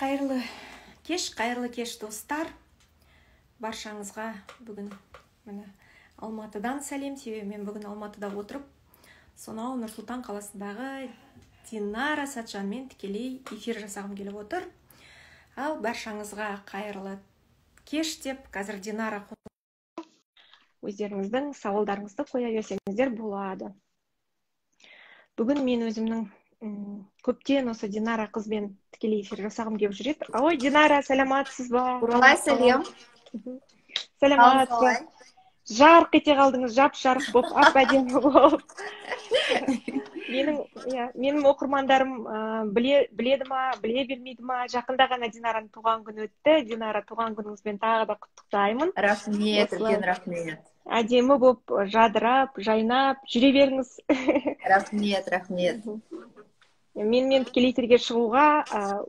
қайырлы кеш қайырлы кеш достар. Баршаңызға бүгін міне алматыдан сәлем. Себебі мен бүгін алматыда отырып сонау нұр сұлтан қаласындағы динара сәтжанмен тікелей эфир жасағым келіп отыр. Ал баршаңызға қайырлы кеш деп қазір динара өздеріңіздің сауалдарыңызды қоя берсеңіздер болады. Бүгін мен өзімнің көптен осы динара қызбен тікелей эфир жасағым келіп жүр еді. Ой динара саламатсыз ба? Құралай сәлем сәлеметсіз ба? Жарқ ете қалдыңыз жап жарық болып әп әдемі болып. Менің иә менің оқырмандарым біле біледі ма біле бермейді ма? Жақында ғана динараның туған күні өтті. Динара туған күніңізбен тағы да құттықтаймын. Рахмет үлкен рахмет. әдемі болып жадырап жайнап жүре беріңіз. Рахмет рахмет. Менімен тікелей эфирге шығуға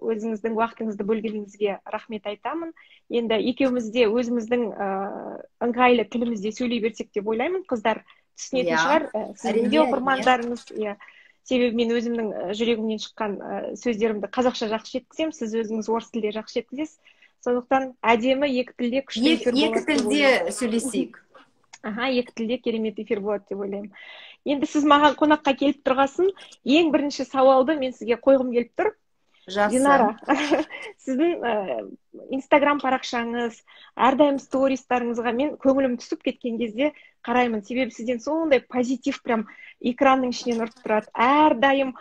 өзіңіздің уақытыңызды бөлгеніңізге рахмет айтамын. Енді екеуміз де өзіміздің ыыы ыңғайлы тілімізде сөйлей берсек деп ойлаймын. Қыздар түсінетін иә. шығар. Сіздің де оқырмандарыңыз иә. Себебі мен өзімнің жүрегімнен шыққан сөздерімді қазақша жақсы жеткіземін. Сіз өзіңіз орыс тілде жақсы жеткізесіз. Сондықтан әдемі екі тілде күшті эфир екі тілде сөйлесейік. Аха екі тілде керемет эфир болады деп ойлаймын. Енді сіз маған қонаққа келіп тұрғасын ең бірінші сауалды мен сізге қойғым келіп тұр. Жақсы. Динара сіздің инстаграм парақшаңыз әрдайым стористарыңызға мен көңілім түсіп кеткен кезде қараймын. Себебі сізден сондай позитив прям экранның ішінен ұрып тұрады. Әрдайым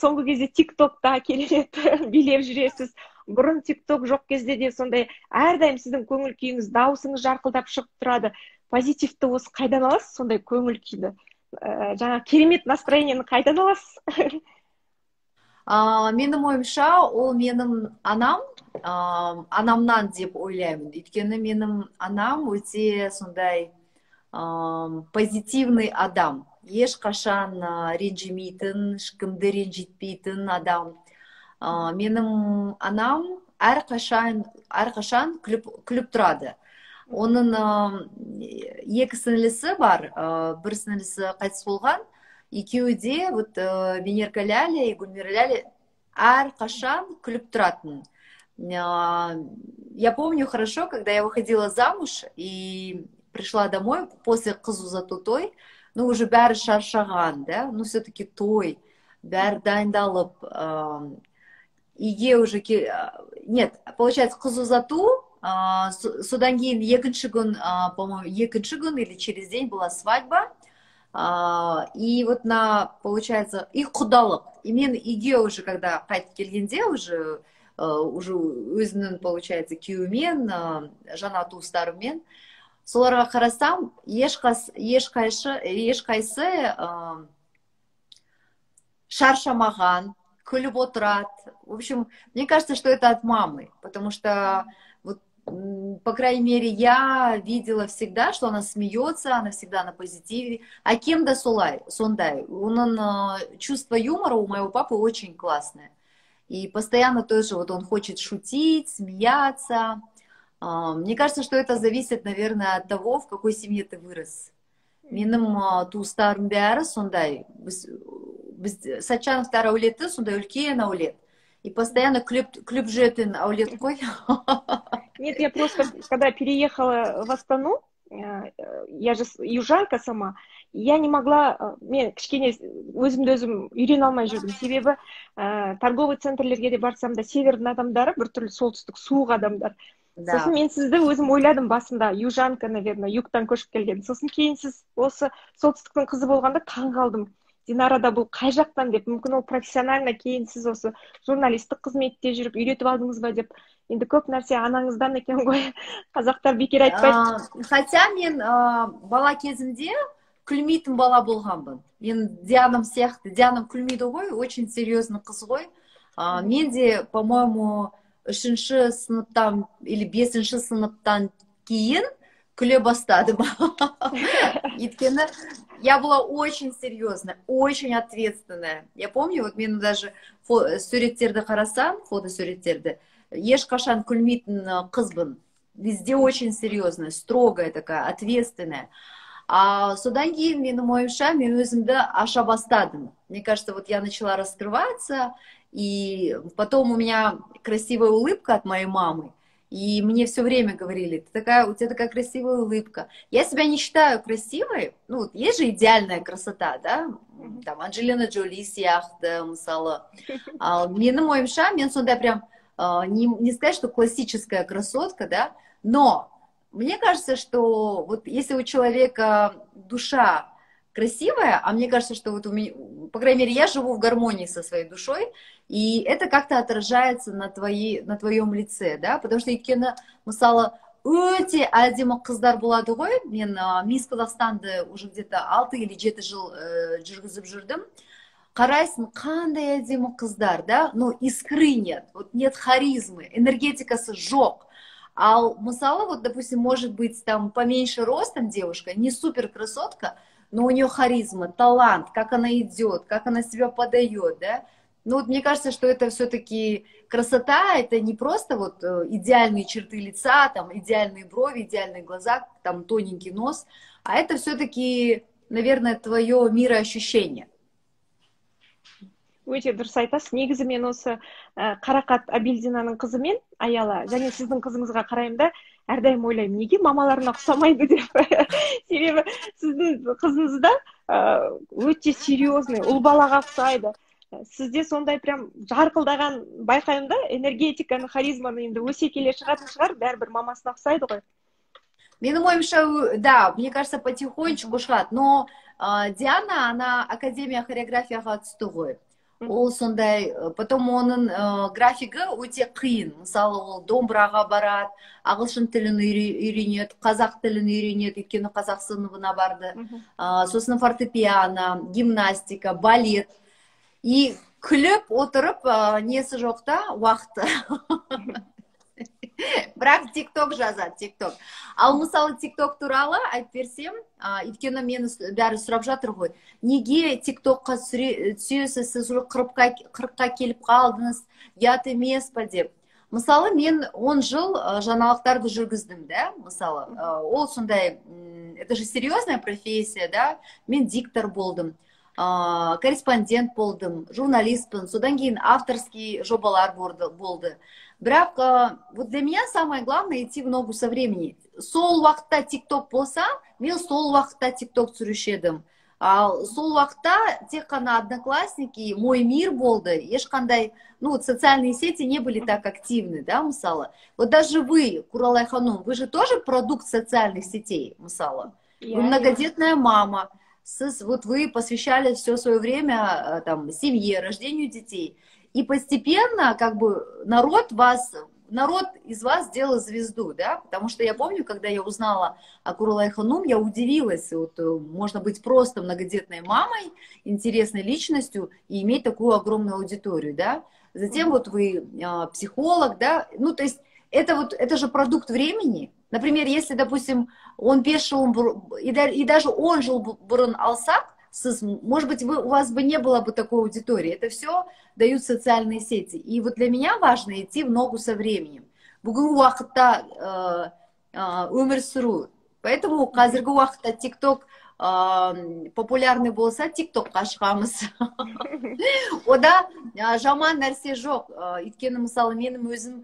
соңғы кезде тик токта керемет билеп жүресіз. Бұрын тик ток жоқ кезде де сондай әрдайым сіздің көңіл күйіңіз дауысыңыз жарқылдап шығып тұрады. Позитивті осы қайдан аласыз? Сондай көңіл күйді. Ә, жаңа керемет настроениені қайдан аласыз. Ә, менің ойымша ол менің анам ә, анамнан деп ойлаймын. Өйткені менің анам өте сондай ә, позитивный адам. Ешқашан ренжімейтін ешкімді ренжітпейтін адам. Ә, менің анам әрқашан әрқашан күліп, күліп тұрады. оның екі сіңлісі бар бір сіңлісі қайтыс болған екеуі де вот венерка ляля и гүлмира ляля әрқашан күліп тұратын я помню хорошо когда я выходила замуж и пришла домой после қыз ұзату той ну уже бәрі шаршаған да ну все таки той бәрі дайындалып үйге уже нет получается қыз ұзату ыыы содан кейін екінші күн ә, по моему екінші күн или через день была свадьба ә, и вот на получается и құдалық и мен үйге уже когда қайтып келгенде уже ә, уже өзімнің получается күйеуімен ә, жаңа туыстарыммен соларға қарасам ешқайсы ешқайсы ә, шаршамаған күліп отырады в общем мне кажется что это от мамы потому что по крайней мере, я видела всегда, что она смеется, она всегда на позитиве. А кем да солай, сондай. Он, чувство юмора у моего папы очень классное. И постоянно тоже вот он хочет шутить, смеяться. Мне кажется, что это зависит, наверное, от того, в какой семье ты вырос. менің туыстарым бәрі сондай біз біз сәтжановтар әулеті сондай үлкен әулет и постоянно күліп күліп жүретін әулет қой Нет, я просто, когда переехала в Астану, э, я же южанка сама, я не могла э, мен кішкене өзімді өзім үйрене алмай жүрдім себебі ә, торговый центрлерге де барсам да севердің адамдары біртүрлі солтүстік суық адамдар да. сосын мен сізді өзім ойладым басында южанка наверное югтан көшіп келген сосын кейін сіз осы солтүстіктің қызы болғанда таң қалдым динарада бұл қай жақтан деп. Мүмкін ол профессионально кейін сіз осы журналистік қызметте жүріп үйретіп алдыңыз ба деп. Енді көп нәрсе анаңыздан екен ғой. Қазақтар бекер айтпайды. Хотя мен ә, бала кезімде күлмейтін бала болғанмын. Мен дианам сияқты дианам күлмейді ғой очень серьезный қыз ғой. Ә, мен де по моему үшінші сыныптан или бесінші сыныптан кейін күле бастадым өйткені я была очень серьезная очень ответственная я помню вот мен даже суреттерді қарасам фотосуреттерді ешқашан күлмейтін қызбын везде очень серьезная строгая такая ответственная а содан кейін менің ойымша мен өзімді аша бастадым мне кажется вот я начала раскрываться И потом у меня красивая улыбка от моей мамы. И мне все время говорили, ты такая, у тебя такая красивая улыбка. Я себя не считаю красивой. Ну, есть же идеальная красота, да? Там Анджелина Джоли сияқты, мысалы. А, менің ойымша, мен сондай прям, а, не, не сказать, что классическая красотка, да, но мне кажется, что вот если у человека душа красивая, а мне кажется, что вот у меня, по крайней мере, я живу в гармонии со своей душой, и это как-то отражается на, твои, на твоем лице, да, потому что өйткені мысалы өте әдемі қыздар болады ғой мен ә, мисс қазақстанды уже где то алты или жеті жыл ә, жүргізіп жүрдім қарайсың қандай әдемі қыздар да но искры нет вот нет харизмы энергетикасы жоқ а мысалы вот допустим может быть там поменьше ростом девушка не супер красотка но у нее харизма, талант, как она идет, как она себя подает, да. Ну вот мне кажется, что это все-таки красота, это не просто вот э, идеальные черты лица, там идеальные брови, идеальные глаза, там тоненький нос, а это все-таки, наверное, твое мироощущение. өте дұрыс айтасыз негізі мен осы ә, қарақат абильдинаның қызымен аяла және сіздің қызыңызға қараймын да әрдайым ойлаймын неге мамаларына ұқсамайды деп себебі сіздің қызыңыз да өте серьезный ұл балаға ұқсайды сізде сондай прям жарқылдаған байқаймын да энергетиканы харизманы енді өсе келе шығатын шығар бәрібір мамасына ұқсайды ғой. Менің ойымша да мне кажется потихонечку шығады. Но диана она академия хореографияға түсті ғой. Ол сондай потом оның ә, графигі өте қиын. Мысалы ол домбыраға барады ағылшын тілін үйренеді қазақ тілін үйренеді өйткені қазақ сыныбына барды. Ә, сосын фортепиано гимнастика балет. И күліп отырып ә, несі жоқ та? Уақыты. Бірақ тик ток жазады тик ток ал мысалы тик ток туралы айтып берсем ә, өйткені мені бәрі сұрап жатыр ғой. Неге тик токқа түсесіз сіз уже қырыққа, келіп қалдыңыз? Ұят емес па деп. Мысалы мен он жыл жаңалықтарды жүргіздім да мысалы. Ол сондай это же серьезная профессия да? Мен диктор болдым. корреспондент болдым журналистпін содан кейін авторский жобалар болды бірақ ә, вот для меня самое главное идти в ногу со времени сол уақытта тик ток болса мен сол уақытта тик ток түсіруші едім ал сол уақытта тек қана одноклассники мой мир болды ешқандай ну вот социальные сети не были так активны да мысалы вот даже вы куралай ханум вы же тоже продукт социальных сетей мысалы вы многодетная мама сіз вот вы посвящали все свое время там семье рождению детей и постепенно, как бы, народ вас, народ из вас сделал звезду, да, потому что я помню, когда я узнала о Курулай Ханум, я удивилась, вот, э, можно быть просто многодетной мамой, интересной личностью и иметь такую огромную аудиторию, да. Затем вот вы э, психолог, да, ну, то есть это вот, это же продукт времени. Например, если, допустим, он пешил, и, и даже он жил Буран Алсак, может быть, вы, у вас бы не было бы такой аудитории. Это все дают социальные сети. И вот для меня важно идти в ногу со временем. Бүгінгі уақытта өмір сүру. Поэтому қазіргі уақытта тикток популярный болса тиктокқа шығамыз ода жаман нәрсе жоқ өйткені мысалы менің өзім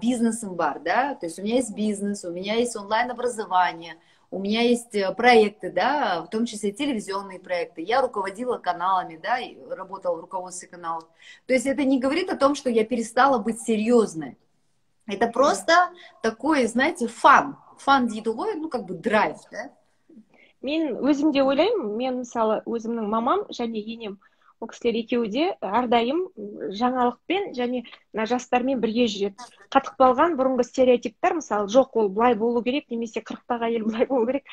бизнесім бар да то есть у меня есть бизнес у меня есть онлайн образование у меня есть э, проекты, да, в том числе телевизионные проекты. Я руководила каналами, да, и работала в руководстве каналов. То есть это не говорит о том, что я перестала быть серьезной. Это просто такой, знаете, фан. Фан дейді ғой, ну, как бы драйв, да? мен өзім де ойлаймын мен мысалы өзімнің мамам және енем ол кісілер екеуі де әрдайым жаңалықпен және мына жастармен бірге жүреді. Қатып қалған бұрынғы стереотиптер мысалы жоқ ол былай болу керек немесе қырықтағы әйел былай болу керек.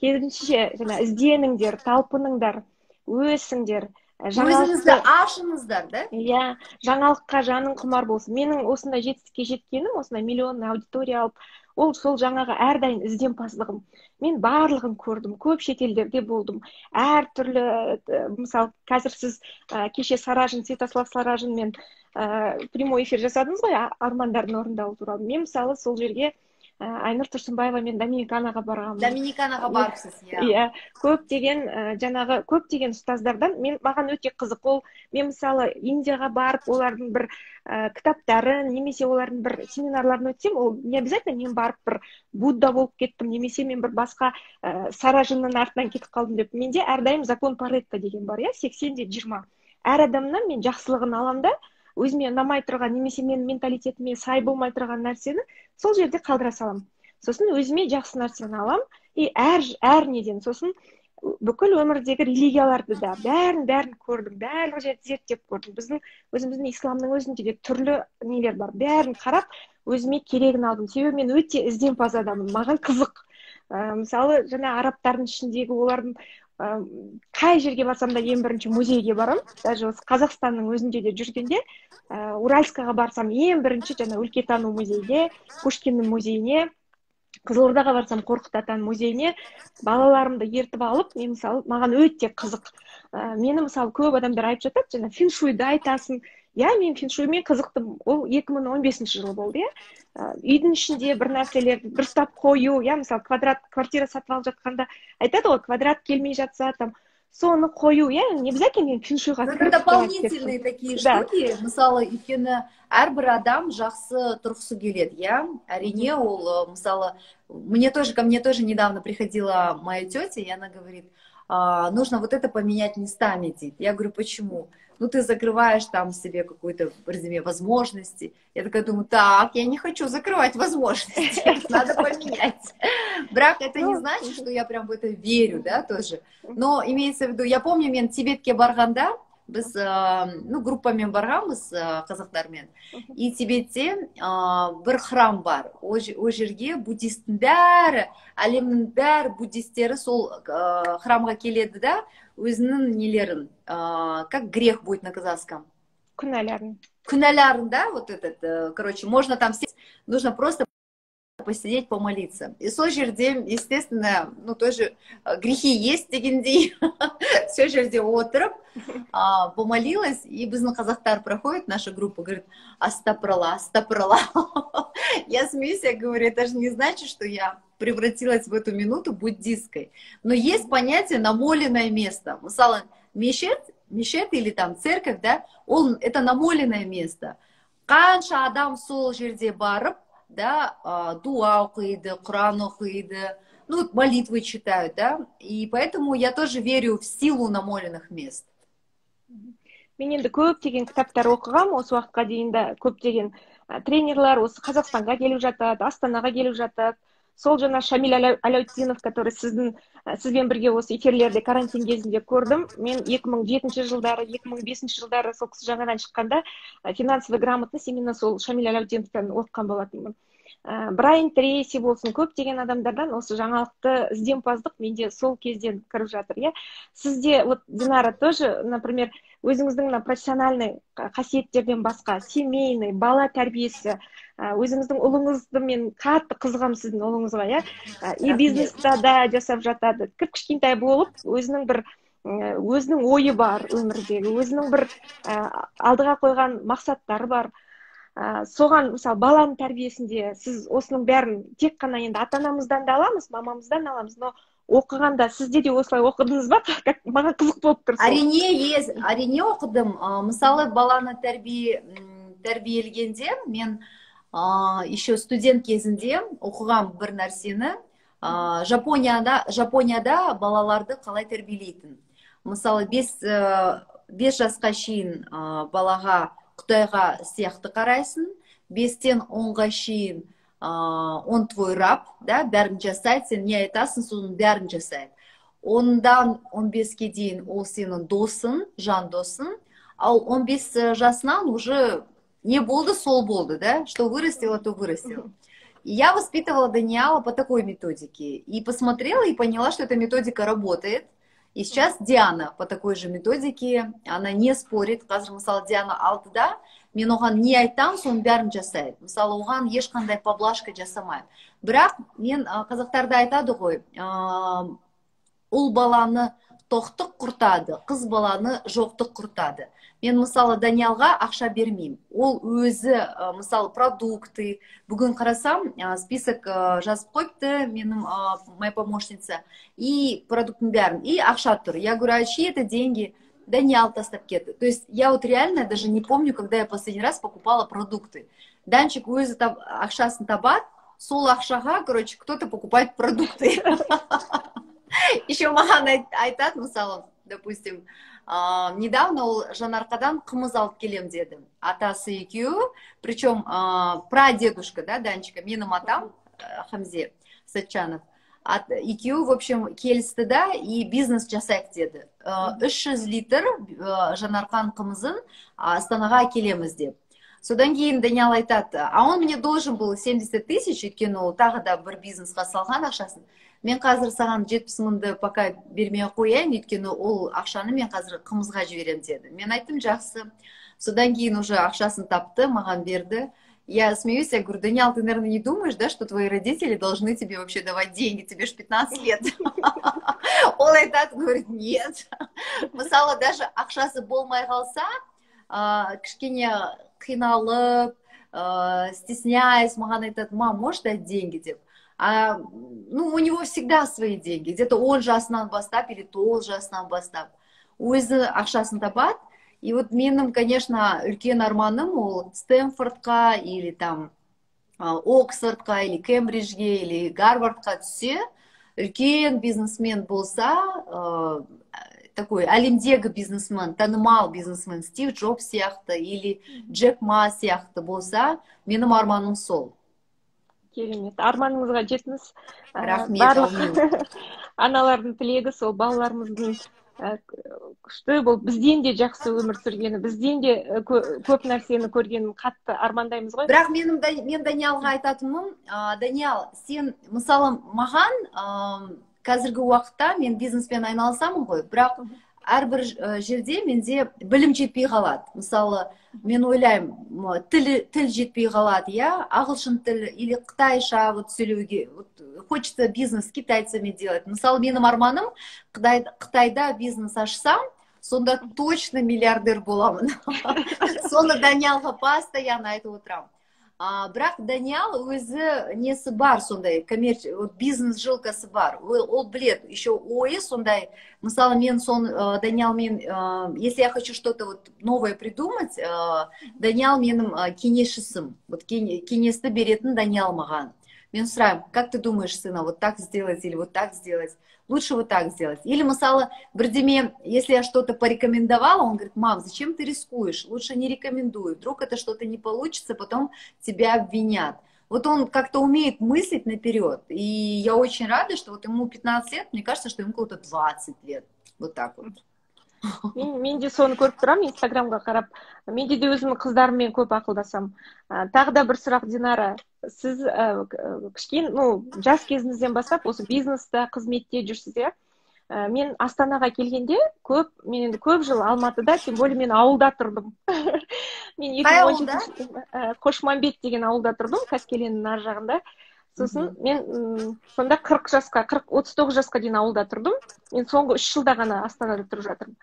Керісінше жаңа ізденіңдер талпыныңдар өсіңдер өзіңізді ашыңыздар да? Иә жаңалыққа жаның құмар болсын. Менің осындай жетістікке жеткенім осындай миллион аудитория алып ол сол жаңағы әрдайым ізденімпаздығым. Мен барлығын көрдім көп шетелдерде болдым. Әртүрлі мысалы қазір сіз ә, кеше саражин святослав саражинмен ә, прямой эфир жасадыңыз ғой армандардың орындалу туралы. Мен мысалы сол жерге айнұр тұрсынбаева мен доминиканаға барғанмын. Доминиканаға барыпсыз иә. Иә көптеген ә, жаңағы көптеген ұстаздардан мен маған өте қызық. Ол мен мысалы индияға барып олардың бір ә, кітаптарын немесе олардың бір семинарларын өтсем ол не обязательно мен барып бір будда болып кеттім немесе мен бір басқа ә, сара жынның артынан кетіп қалдым деп. Менде әрдайым закон паретто деген бар иә сексен де жиырма. Әр адамнан мен жақсылығын аламын да өзіме ұнамай тұрған немесе менің менталитетіме сай болмай тұрған нәрсені сол жерде қалдыра саламын сосын өзіме жақсы нәрсені аламын и әр әр неден сосын бүкіл өмірдегі религияларды да бәрін бәрін көрдім барлық жерді зерттеп көрдім. Біздің өзіміздің исламның өзінде де түрлі нелер бар бәрін қарап өзіме керегін алдым. Себебі мен өте ізденімпаз адаммын маған қызық. Ә, мысалы жаңа арабтардың ішіндегі олардың қай жерге барсам да ең бірінші музейге барамын даже осы қазақстанның өзінде де жүргенде ә, уральскаға барсам ең бірінші жаңа өлкетану музейіне пушкиннің музейіне қызылордаға барсам қорқыт атаның музейіне балаларымды ертіп алып мен мысалы маған өте қызық. Ә, мені мысалы көп адамдар айтып жатады жаңа феншуйды айтасың иә мен феншуймен қызықтым ол 2015 жылы болды иә үйдің ішінде бір нәрселерді дұрыстап қою иә мысалы квадрат квартира сатып алып жатқанда айтады ғой квадрат келмей жатса там соны қою иә не обязательно мен феншуйға это дополнительные такие штуки мысалы өйткені әрбір адам жақсы тұрғысы келеді иә әрине ол мысалы мне тоже ко мне тоже недавно приходила моя тетя и она говорит нужно вот это поменять местами я говорю почему ну, ты закрываешь там себе какую-то резюме возможности. Я такая думаю, так, я не хочу закрывать возможности, надо поменять. Брак это не ну, значит, что я прям в это верю, да, тоже. Но имеется в виду, я помню, мен Тибетке барғанда, біз ну группамен барғанбыз қазақтармен и тибетте бір храм бар ол жерге буддисттің бәрі әлемнің бәрі буддисттері сол храмға келеді да? Өзінің нелерін как грех будет на казахском? Күнәларын күнәларын да вот этот э, короче можно там нужно просто посидеть помолиться. И сол жерде естественно ну тоже э, грехи есть дегендей сол жерде отырып а, помолилась и біздің қазақтар проходит наша группа говорит астапыралла астапыралла я смеюсь я говорю это же не значит что я превратилась в эту минуту буддистской но есть понятие намоленное место мысалы мешет мешет или там церковь да ол это намоленное место. Қанша адам сол жерде барып да, дуа оқиды, Құран оқиды, ну, молитвы читают, да, и поэтому я тоже верю в силу намоленных мест. мен енді көптеген кітаптар оқығам осы уақытқа дейін де көптеген тренерлар осы қазақстанға келіп жатады астанаға келіп жатады Сол жаңа шамиль әләутдинов который сіздің сізбен бірге осы эфирлерде карантин кезінде көрдім. Мен 2007 жылдары 2005 жылдары сол кісі жаңадан шыққанда финансовая грамотность именно сол шамиль әләутдиновтан оқыған болатынмын. Ә, брайан трейси болсын көптеген адамдардан осы жаңалықты ізденімпаздық менде сол кезден кіріп жатыр иә. Сізде вот динара тоже например өзіңіздің мына профессиональный қасиеттерден басқа семейный бала тәрбиесі өзіңіздің ұлыңызды мен қатты қызығамын сіздің ұлыңызға иә. И бизнеста да жасап жатады. Кіп кішкентай болып өзінің бір өзінің ойы бар өмірдегі өзінің бір алдыға қойған мақсаттары бар. Ә, соған мысалы баланың тәрбиесінде сіз осының бәрін тек қана енді ата анамыздан да аламыз мамамыздан аламыз но оқығанда сізде де осылай оқыдыңыз ба? Как маған қызық болып тұр әрине әрине оқыдым. Мысалы баланы тәрбие тәрбиелегенде мен ә, еще студент кезінде оқыған бір нәрсені ә, жапонияда жапонияда балаларды қалай тәрбиелейтін? Мысалы бес ә, бес жасқа шейін ә, балаға құдайға сияқты қарайсың бестен онға шейін ә, он твой раб да бәрін жасайды сен не айтасың соның бәрін жасайды ондан он беске дейін ол сенің досың жан досың ал он бес жасынан уже не болды сол болды да что вырастила то вырастила и я воспитывала Даниала по такой методике и посмотрела и поняла что эта методика работает И сейчас Диана по такой же методике она не спорит қазір мысалы диана алтыда мен оған не айтам соның бәрін жасайды. Мысалы оған ешқандай поблажка жасамаймын бірақ мен қазақтарда айтады ғой ұл баланы тоқтық құртады қыз баланы жоқтық құртады мен мысалы даниалға ақша бермеймін ол өзі ә, мысалы продукты бүгін қарасам ә, список ә, жазып қойыпты менің ә, моя помощница и продукттың бәрін и ақша тұр я говорю а чьи это деньги Даниал тастап кетті то есть я вот реально даже не помню когда я последний раз покупала продукты данчик өзі таб, ақшасын табады сол ақшаға короче кто то покупает продукты еще маған айтады мысалы допустим ә, недавно ол жанарқадан қымыз алып келем деді атасы екеуі причем ә, прадедушка да данчика менің атам ә, хамзе сәтчанов екеуі в общем келісті да и бизнес жасайық деді. Үш жүз литр жанарқан қымызын астанаға әкелеміз деп. Содан кейін даниял айтады а он мне должен был 70 тысяч өйткені ол тағы да бір бизнесқа салған ақшасын мен қазір саған жетпіс мыңды пока бермей ақ қояйын өйткені ол ақшаны мен қазір қымызға жіберемін деді. Мен айттым жақсы содан кейін уже ақшасын тапты маған берді. Я смеюсь, я говорю, Даниал, ты, наверное, не думаешь, да, что твои родители должны тебе вообще давать деньги, тебе же 15 лет. Ол айтады, говорит, нет. Мысалы, даже ақшасы болмай қалса, кішкене қиналып стесняясь маған айтады мам можешь дать деньги? деп. А ну у него всегда свои деньги. Где то он жасынан бастап или тоғыз жасынан бастап өзі ақшасын табады и вот менің конечно үлкен арманым ол стэнфордқа или там оксфордқа или кембриджге или гарвардқа түссе үлкен бизнесмен болса такой әлемдегі бизнесмен танымал бизнесмен стив джобс сияқты или джек ма сияқты болса менің арманым сол. Керемет. Арманыңызға жетіңіз. Рахмет барлық аналардың тілегі сол балаларымыздың күшті бұл бізден де жақсы өмір сүргені бізден де көп нәрсені көргенін қатты армандаймыз ғой. Бірақ менің мен даниалға айтатыным ә, даниал сен мысалы маған қазіргі уақытта мен бизнеспен айналысамын ғой бірақ әрбір жерде менде білім жетпей қалады. Мысалы мен ойлаймын тіл тіл жетпей қалады иә? ағылшын тілі или қытайша вот сөйлеуге вот хочется бизнес с китайцами делать. Мысалы менің арманым қытай, қытайда бизнес ашсам сонда точно миллиардер боламын. Соны даниалға постоянно айтып отырамын. А, бірақ даниал өзі несі бар сондай коммерч вот бизнес жилкасы бар. Ол, ол біледі. Еще ойы сондай. Мысалы мен сон ә, даниалмен ә, если я хочу что то вот новое придумать ә, даниал менің ә, кеңесшісім вот кеңесті беретін даниал маған. Мен сұраймын как ты думаешь сына вот так сделать или вот так сделать? Лучше вот так сделать. Или мысалы бірдеме если я что то порекомендовала он говорит мам зачем ты рискуешь? Лучше не рекомендуй вдруг это что то не получится потом тебя обвинят вот он как-то умеет мыслить наперед и я очень рада что вот ему 15 лет мне кажется что ему кого-то 20 лет. Вот так вот мен мен де соны көріп тұрамын инстаграмға қарап. Менде де өзімнің қыздарыммен көп ақылдасамын ә, тағы да бір сұрақ динара. Сіз ә, кішкене ну жас кезіңізден бастап осы бизнеста қызметте жүрсіз иә? Ә, мен астанаға келгенде көп мен енді көп жыл алматыда тем более мен ауылда тұрдым. Мен қай ауылда? қошмамбет деген ауылда тұрдым қаскеленнің ар жағында. Сосын мен сонда қырық жасқа қырық отыз тоғыз жасқа дейін ауылда тұрдым. Мен соңғы үш жылда ғана астанада тұрып жатырмын.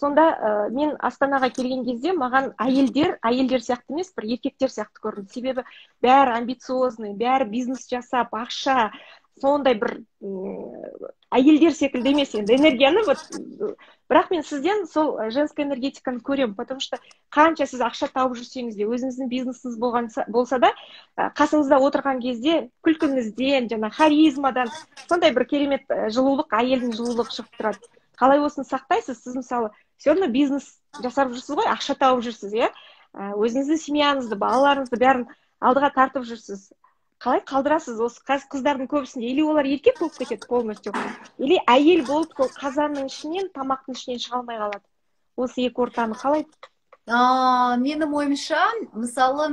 Сонда ә, мен астанаға келген кезде маған әйелдер әйелдер сияқты емес бір еркектер сияқты көрінді. Себебі бәрі амбициозный бәрі бизнес жасап ақша сондай бір әйелдер секілді емес енді энергияны вот бірақ мен сізден сол женская энергетиканы көремін потому что қанша сіз ақша тауып жүрсеңіз де өзіңіздің бизнесіңіз болған болса да қасыңызда отырған кезде күлкіңізден жаңа харизмадан сондай бір керемет жылулық әйелдің жылулығы шығып тұрады. Қалай осыны сақтайсыз? Сіз мысалы все равно бизнес жасап жүрсіз ғой ақша тауып жүрсіз иә? Өзіңіздің семьяңызды балаларыңызды бәрін алдыға тартып жүрсіз. қалай қалдырасыз осы қазір қыздардың көбісінде или олар еркек болып кетеді полностью или әйел болып сол қазанның ішінен тамақтың ішінен шыға алмай қалады осы екі ортаны қалай а, менің ойымша мысалы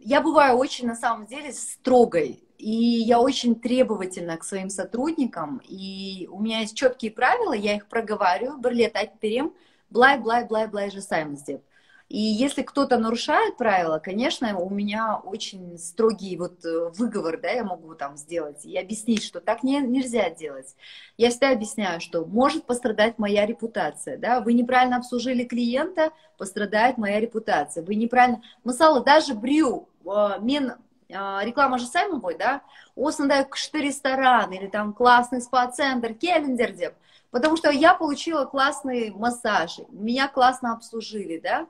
я бываю очень на самом деле строгой и я очень требовательна к своим сотрудникам и у меня есть четкие правила я их проговариваю бір рет айтып беремін былай былай былай былай жасаймыз деп И если кто-то нарушает правила, конечно, у меня очень строгий вот э, выговор, да, я могу там сделать и объяснить, что так не, нельзя делать. Я всегда объясняю, что может пострадать моя репутация, да, вы неправильно обслужили клиента, пострадает моя репутация, вы неправильно, мысалы даже брю, э, мен э, реклама же сами бой, да, осындай күшті ресторан или там классный спа-центр, келіңдер деп, потому что я получила классный массаж, меня классно обслужили, да,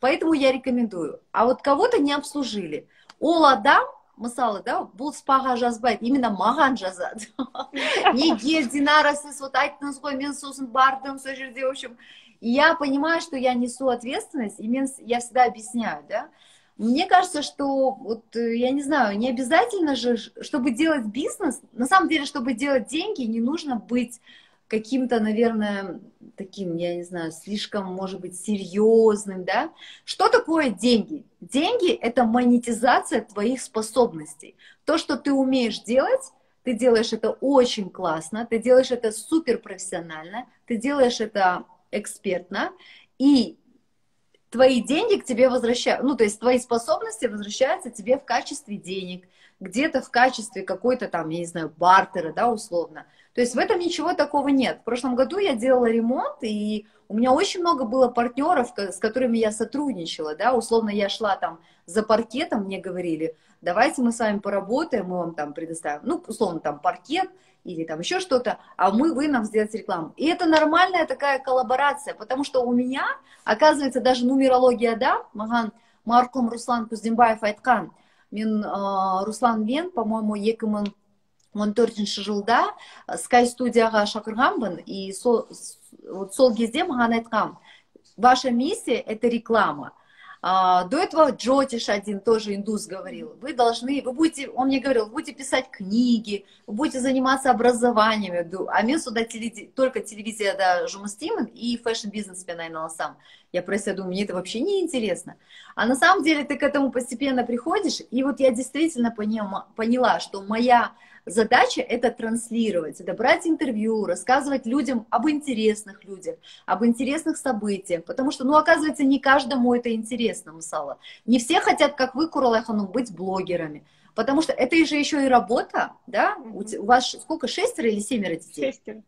Поэтому я рекомендую. А вот кого-то не обслужили. Ол адам, мысалы, да, бұл спаға жазбайды, именно маған жазады. Неге, Динара, сіз вот айттыңыз ғой, мен сосын бардым сол жерде, в общем. Я понимаю, что я несу ответственность, и мен, я всегда объясняю, да. Мне кажется, что вот, э, я не знаю, не обязательно же, чтобы делать бизнес, на самом деле, чтобы делать деньги, не нужно быть каким-то, наверное, таким, я не знаю, слишком, может быть, серьезным, да? Что такое деньги? Деньги – это монетизация твоих способностей. То, что ты умеешь делать, ты делаешь это очень классно, ты делаешь это супер профессионально, ты делаешь это экспертно, и твои деньги к тебе возвращаются, ну, то есть твои способности возвращаются тебе в качестве денег, где-то в качестве какой-то там, я не знаю, бартера, да, условно – то есть в этом ничего такого нет. В прошлом году я делала ремонт, и у меня очень много было партнеров, с которыми я сотрудничала, да, условно я шла там за паркетом, мне говорили, давайте мы с вами поработаем, мы вам там предоставим, ну, условно, там паркет или там еще что-то, а мы, вы нам сделаете рекламу. И это нормальная такая коллаборация, потому что у меня, оказывается, даже нумерология, да, маған марқұм Руслан Куздимбаев айтқан, мен ә, Руслан мен, по-моему, 2000 он төртінші жылда Sky студияға шақырғанмын. И сол, вот сол кезде маған айтқан ваша миссия это реклама а, до этого Джотиш один, тоже индус, говорил, вы должны, вы будете, он мне говорил, вы будете писать книги, вы будете заниматься образованием, а мен сонда телеви... только телевизия да, жұмыс істеймін и fashion-бизнеспен айналысам. Я просто думаю, мне это вообще не интересно. А на самом деле ты к этому постепенно приходишь, и вот я действительно поняла, поняла что моя задача это транслировать, это брать интервью, рассказывать людям об интересных людях, об интересных событиях, потому что, ну, оказывается, не каждому это интересно, Мусала. Не все хотят, как вы, Куралайхану, быть блогерами, потому что это же еще и работа, да? У вас сколько, шестеро или семеро детей? Шестеро.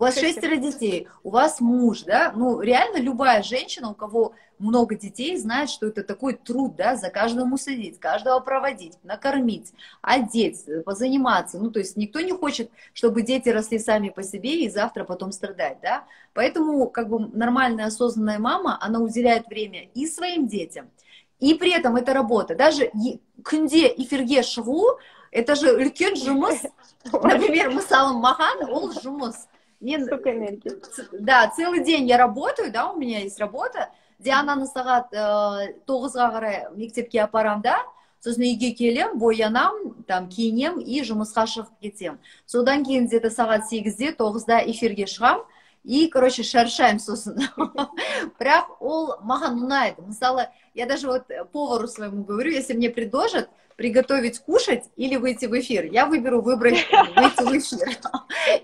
У вас шестеро детей, у вас муж, да, ну реально любая женщина, у кого много детей, знает, что это такой труд, да, за каждому следить, каждого проводить, накормить, одеть, позаниматься, ну то есть никто не хочет, чтобы дети росли сами по себе и завтра потом страдать, да, поэтому как бы нормальная осознанная мама, она уделяет время и своим детям, и при этом это работа, даже күнде эфирге шығу, это же үлкен жұмыс, например, мысалы маған ол жұмыс, мен столько энергии. да целый день я работаю да у меня есть работа. Диананы сағат ә, тоғызға қарай мектепке апарамын да. Сосын үйге келем боянам там киінем и жұмысқа шығып кетем содан кейін где то сағат сегізде тоғызда эфирге шығам и короче шаршаймын сосын бірақ ол маған ұнайды мысалы я даже вот повару своему говорю если мне предложат приготовить кушать или выйти в эфир. Я выберу выбрать выйти в эфир.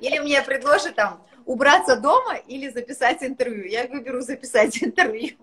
Или мне предложат там убраться дома или записать интервью. Я выберу записать интервью.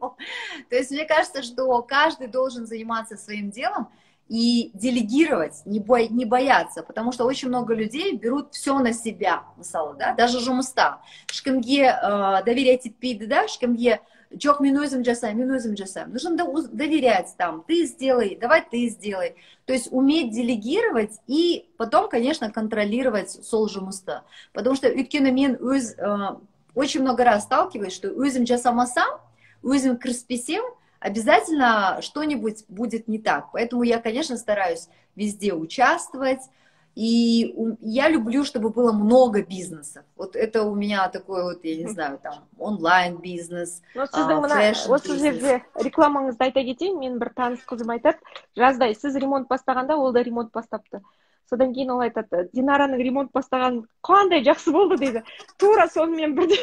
То есть мне кажется, что каждый должен заниматься своим делом и делегировать, не, бо, не бояться, потому что очень много людей берут все на себя, мысалы, да, даже жұмыста. Ешкімге э, доверять етпейді, да, ешкімге жоқ мен өзім жасаймын мен өзім жасаймын нужно доверять там ты сделай давай ты сделай то есть уметь делегировать и потом конечно контролировать сол жұмысты потому что өйткені мен өз ә, очень много раз сталкиваюсь что өзім жасамасам өзім кіріспесем обязательно что-нибудь будет не так поэтому я конечно стараюсь везде участвовать и я люблю, чтобы было много бизнесов. Вот это у меня такой вот, я не знаю, там, онлайн-бизнес, осы жерде рекламаңызды айта кетейін менің бір таныс қызым айтады жаздай сіз ремонт бастағанда ол да ремонт бастапты Содан кейін ол айтады динараның ремонт бастағаны қандай жақсы болды дейді тура сонымен бірдей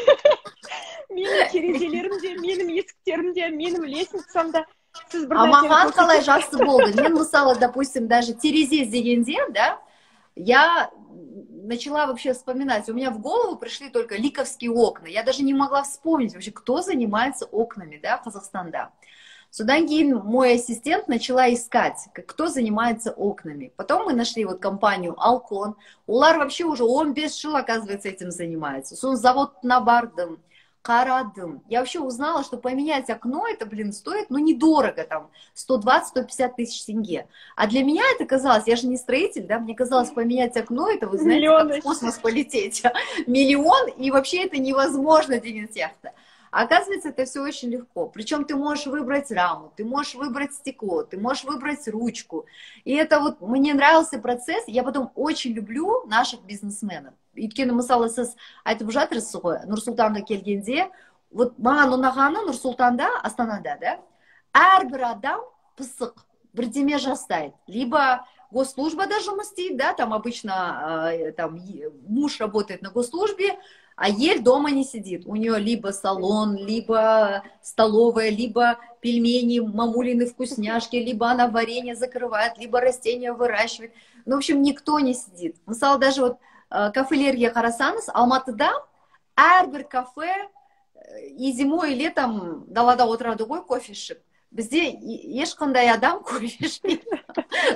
менің терезелерім де менің есіктерім де менің лестницам да сіз бір а маған қалай жақсы болды мен мысалы допустим даже терезе дегенде да я начала вообще вспоминать. У меня в голову пришли только ликовские окна. Я даже не могла вспомнить вообще, кто занимается окнами, да, Казахстанда. Содан кейін мой ассистент начала искать кто занимается окнами. Потом мы нашли вот компанию алкон олар вообще уже 15 жыл оказывается этим занимается. Сосын заводына бардым карадым я вообще узнала что поменять окно это блин стоит ну недорого там 120-150 тысяч тенге. А для меня это казалось я же не строитель да мне казалось поменять окно это вы знаете Миллионы. как в космос полететь миллион и вообще это невозможно деген сияқты а оказывается, это все очень легко. Причем ты можешь выбрать раму, ты можешь выбрать стекло, ты можешь выбрать ручку. И это вот мне нравился процесс. Я потом очень люблю наших бизнесменов. өйткені мысалы сіз айтып жатырсыз ғой нұр сұлтанға келгенде вот маған ұнағаны нұр сұлтанда астанада да әрбір адам пысық бірдеме жасайды либо госслужбада жұмыс істейді да там обычно э, там муж работает на госслужбе а Ель дома не сидит. У нее либо салон, либо столовая, либо пельмени, мамулины вкусняшки, либо она варенье закрывает, либо растения выращивает. Ну, в общем, никто не сидит. Мысалы, даже вот э, кафелерге қарасаңыз, Алматыда әрбір кафе э, и зимой, и летом далада отырады ғой кофе ішіп. Бізде ешқандай адам кофе ішпейді.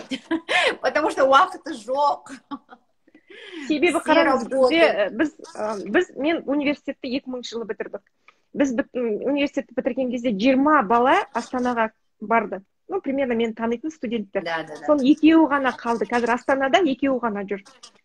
Потому что уақыты жоқ Себебі қараңыз бізде біз біз мен университетті екі мыңыншы жылы бітірдік. Біз университетті бітірген кезде жиырма бала астанаға барды. Ну примерно мен танитын студенттер. Да да соның екеуі ғана қалды. Қазір астанада екеуі ғана жүр.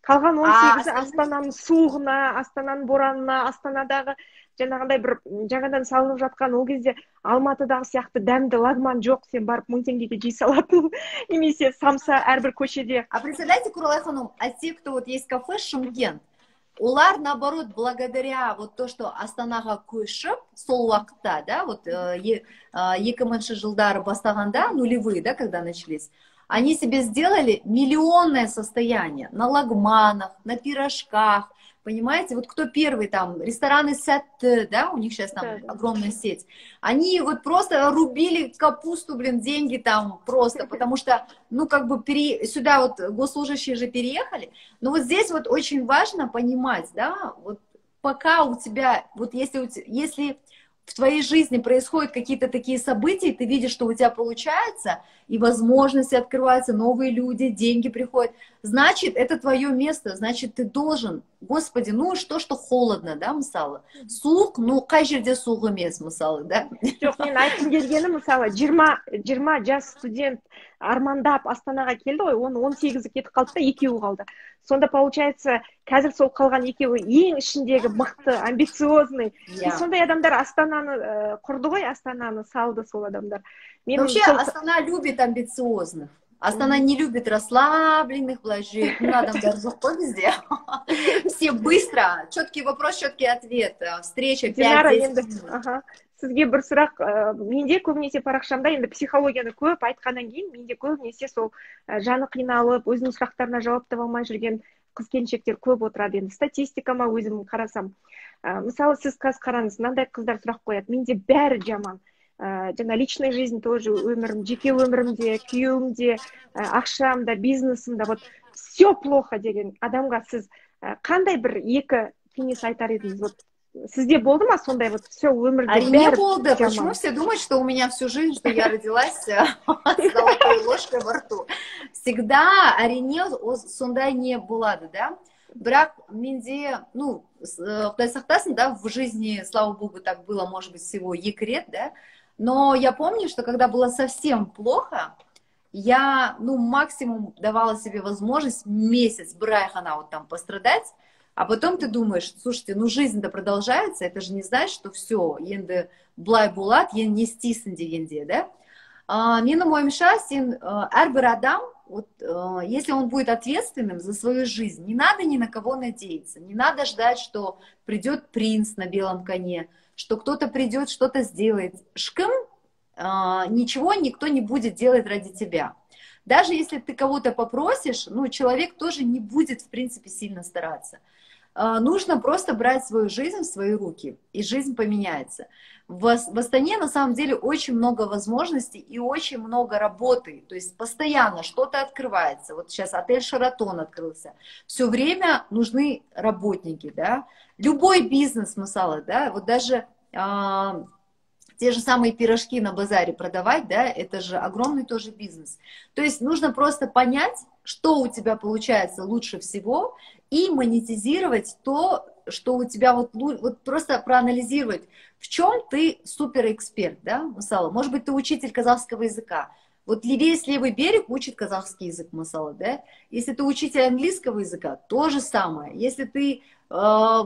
Қалған он сегізі астананың суығына астананың боранына астанадағы жаңағындай бір жаңадан салынып жатқан ол кезде алматыдағы сияқты дәмді лагман жоқ сен барып мың теңгеге жей салатын немесе самса әрбір көшеде а представляете куралай ханым а те кто вот есть кафе шымкент олар наоборот благодаря вот то что астанаға көшіп сол уақытта да вот э, екі мыңыншы жылдары бастағанда нулевые да когда начались они себе сделали миллионное состояние на лагманах на пирожках Понимаете, вот кто первый там, рестораны Сет, да, у них сейчас там да, огромная сеть, они вот просто рубили капусту, блин, деньги там просто, потому что, ну, как бы пере... сюда вот госслужащие же переехали, но вот здесь вот очень важно понимать, да, вот пока у тебя, вот если, если в твоей жизни происходят какие-то такие события, ты видишь, что у тебя получается, и возможности открываются, новые люди, деньги приходят, значит, это твое место, значит, ты должен, господи, ну что, что холодно, да, мысалы суық ну қай жерде суық емес мысалы да жоқ мен айтқым келгені мысалы жиырма жиырма жас студент армандап астанаға келді ғой оның он сегізі кетіп қалды да екеуі қалды сонда получается қазір сол қалған екеуі ең ішіндегі мықты амбициозный yeah. и иә. сондай адамдар астананы ә, құрды ғой астананы салды сол адамдар мен вообще сол... астана любит амбициозных астана не любит расслабленных былай жүретін адамдар жоқ қой бізде все быстро четкий вопрос четкий ответ встреча пять десять ага сізге бір сұрақ ә, менде көбінесе парақшамда енді психологияны көп айтқаннан кейін менде көбінесе сол ә, жаны қиналып өзінің сұрақтарына жауап таба алмай жүрген қыз келіншектер көп отырады енді. Статистикама өзім қарасам ә, мысалы сіз қазір қараңыз мынандай қыздар сұрақ қояды. Менде бәрі жаман. Ә, жаңа личная жизнь тоже өмірім жеке өмірімде күйеуімде ә, ақшамда бизнесімде вот все плохо деген адамға сіз қандай бір екі кеңес айтар едіңіз? Вот сізде болды ма сондай вот все өмірде әрине болды почему все думают что у меня всю жизнь что я родилась э, с золотой ложкой во рту всегда әрине сондай не болады да бірақ менде ну құдай э, сақтасын да в жизни слава богу так было может быть всего екі рет да но я помню что когда было совсем плохо я ну максимум давала себе возможность месяц бір ай вот там пострадать а потом ты думаешь, слушайте, ну жизнь-то продолжается, это же не значит, что все, енді былай болады, енді не істейсің дегенде, да? А, менің ойымша сен әрбір адам вот если он будет ответственным за свою жизнь, не надо ни на кого надеяться, не надо ждать, что придет принц на белом коне, что кто-то придет, что-то сделает. Шкым ничего никто не будет делать ради тебя. Даже если ты кого-то попросишь, ну, человек тоже не будет, в принципе, сильно стараться. А, нужно просто брать свою жизнь в свои руки, и жизнь поменяется. В, Астане на самом деле очень много возможностей и очень много работы, то есть постоянно что-то открывается. Вот сейчас отель Шаратон открылся. Все время нужны работники, да. Любой бизнес, масала, да, вот даже а, те же самые пирожки на базаре продавать, да, это же огромный тоже бизнес. То есть нужно просто понять, что у тебя получается лучше всего, и монетизировать то, что у тебя вот, вот просто проанализировать, в чем ты суперэксперт, да, Масала. Может быть, ты учитель казахского языка. Вот весь левый берег учит казахский язык Масала, да. Если ты учитель английского языка, то же самое. Если ты э,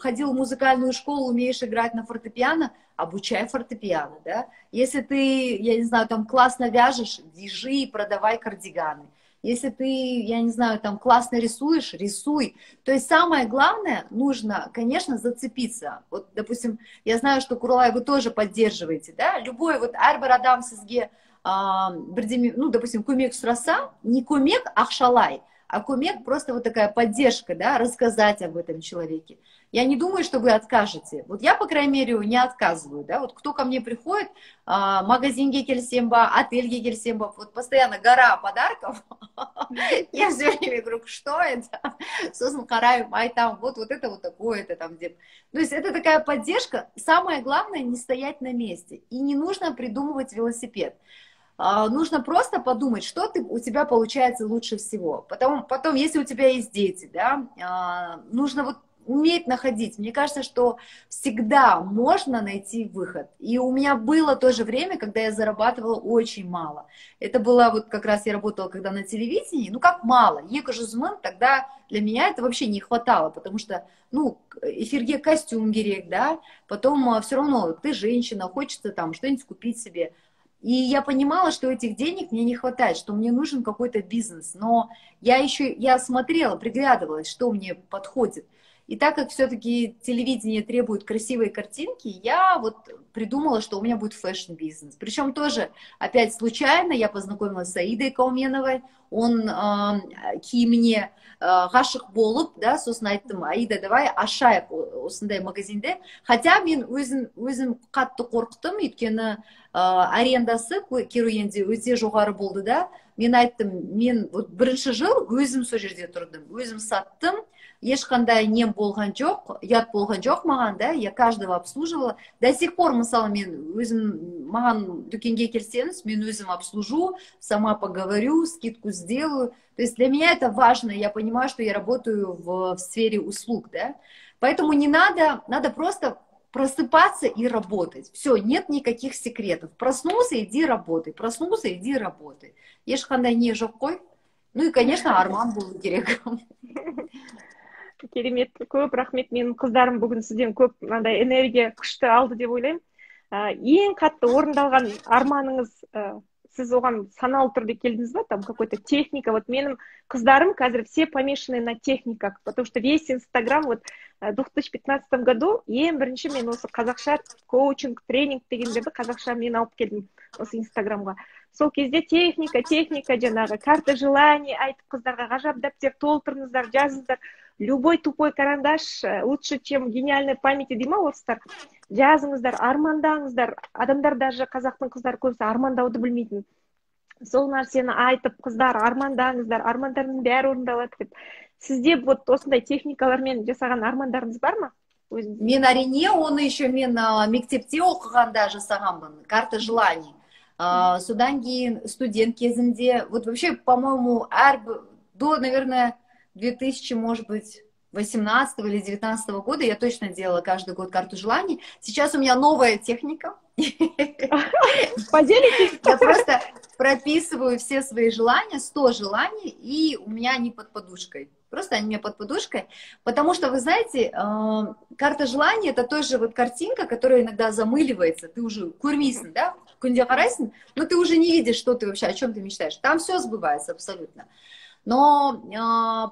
ходил в музыкальную школу, умеешь играть на фортепиано, обучай фортепиано, да. Если ты, я не знаю, там классно вяжешь, вяжи и продавай кардиганы. Если ты, я не знаю, там классно рисуешь, рисуй. То есть самое главное, нужно, конечно, зацепиться. Вот, допустим, я знаю, что Курлай вы тоже поддерживаете, да, любой вот әрбір адам сізге бірдеме, ну, допустим, көмек сұраса, не көмек ақшалай, а көмек просто вот такая поддержка, да, рассказать об этом человеке. Я не думаю, что вы откажете. Вот я, по крайней мере, не отказываю, да, вот кто ко мне приходит, а, магазин Гекельсемба, отель Гекельсемба, вот постоянно гора подарков, я все время говорю, что это? Сосан Харай, май там, вот, вот это вот такое, это там где. То есть это такая поддержка. Самое главное не стоять на месте. И не нужно придумывать велосипед. А, нужно просто подумать, что ты, у тебя получается лучше всего. Потом, потом, если у тебя есть дети, да, а, нужно вот уметь находить. Мне кажется, что всегда можно найти выход. И у меня было тоже время, когда я зарабатывала очень мало. Это было вот как раз я работала когда на телевидении, ну как мало. Екажузман тогда для меня это вообще не хватало, потому что, ну, эфирге костюм керек, да, потом а, все равно ты женщина, хочется там что-нибудь купить себе. И я понимала, что этих денег мне не хватает, что мне нужен какой-то бизнес. Но я еще, я смотрела, приглядывалась, что мне подходит. И так как все-таки телевидение требует красивой картинки, я вот придумала, что у меня будет фэшн-бизнес. Причем тоже, опять случайно, я познакомилась с Аидой Кауменовой, он э, киіміне ә, ғашық болып да сосын айттым аида давай ашайық осындай магазинде хотя мен өзім өзім қатты қорықтым өйткені ә, арендасы керуенде өте жоғары болды да мен айттым мен вот бірінші жыл өзім сол жерде тұрдым өзім саттым ешқандай нем болған жоқ ұят болған жоқ маған да я каждого обслуживала до сих пор мысалы мен өзім маған дүкенге келсеңіз мен өзім обслужу сама поговорю скидку сделаю то есть для меня это важно я понимаю что я работаю в, в сфере услуг да поэтому не надо надо просто просыпаться и работать. Все, нет никаких секретов. Проснулся, иди работай. Проснулся, иди работай. Ешқандай не жоқ қой. Ну и, конечно, арман болу керек. керемет көп рахмет менің қыздарым бүгін сізден көп мынандай энергия күшті алды деп ойлаймын ә, ең қатты орындалған арманыңыз ә, сіз оған саналы түрде келдіңіз ба там какой то техника. Вот менің қыздарым қазір все помешаны на техниках потому что весь инстаграм вот в две тысячи пятнадцатом году ең бірінші мен осы қазақша коучинг тренинг дегендерді қазақша мен алып келдім осы инстаграмға. Сол кезде техника техника жаңағы карта желаний айтып қыздарға ғажап дәптер толтырыңыздар жазыңыздар. Любой тупой карандаш э, лучше чем гениальной памяти дей ма орыстар жазыңыздар армандаңыздар. Адамдар даже қазақтың қыздары көбісі армандауды білмейтін. Сол нәрсені айтып қыздар армандаңыздар армандарыңның бәрі орындалады деп. Сізде вот осындай техникалармен жасаған армандарыңыз бар ма? Мен әрине оны еще мен мектепте оқығанда жасағанмын карта желаний. Ә, содан кейін студент кезімде вот вообще по моему әр до наверное 2000, может быть, 18 или 19 года я точно делала каждый год карту желаний. Сейчас у меня новая техника. Поделитесь? Я просто прописываю все свои желания, 100 желаний, и у меня они под подушкой. Просто они у меня под подушкой. Потому что, вы знаете, э, карта желаний это тоже вот картинка, которая иногда замыливается. Ты уже курмисен, да? Кунде но ты уже не видишь, что ты вообще, о чем ты мечтаешь. Там все сбывается абсолютно. Но э,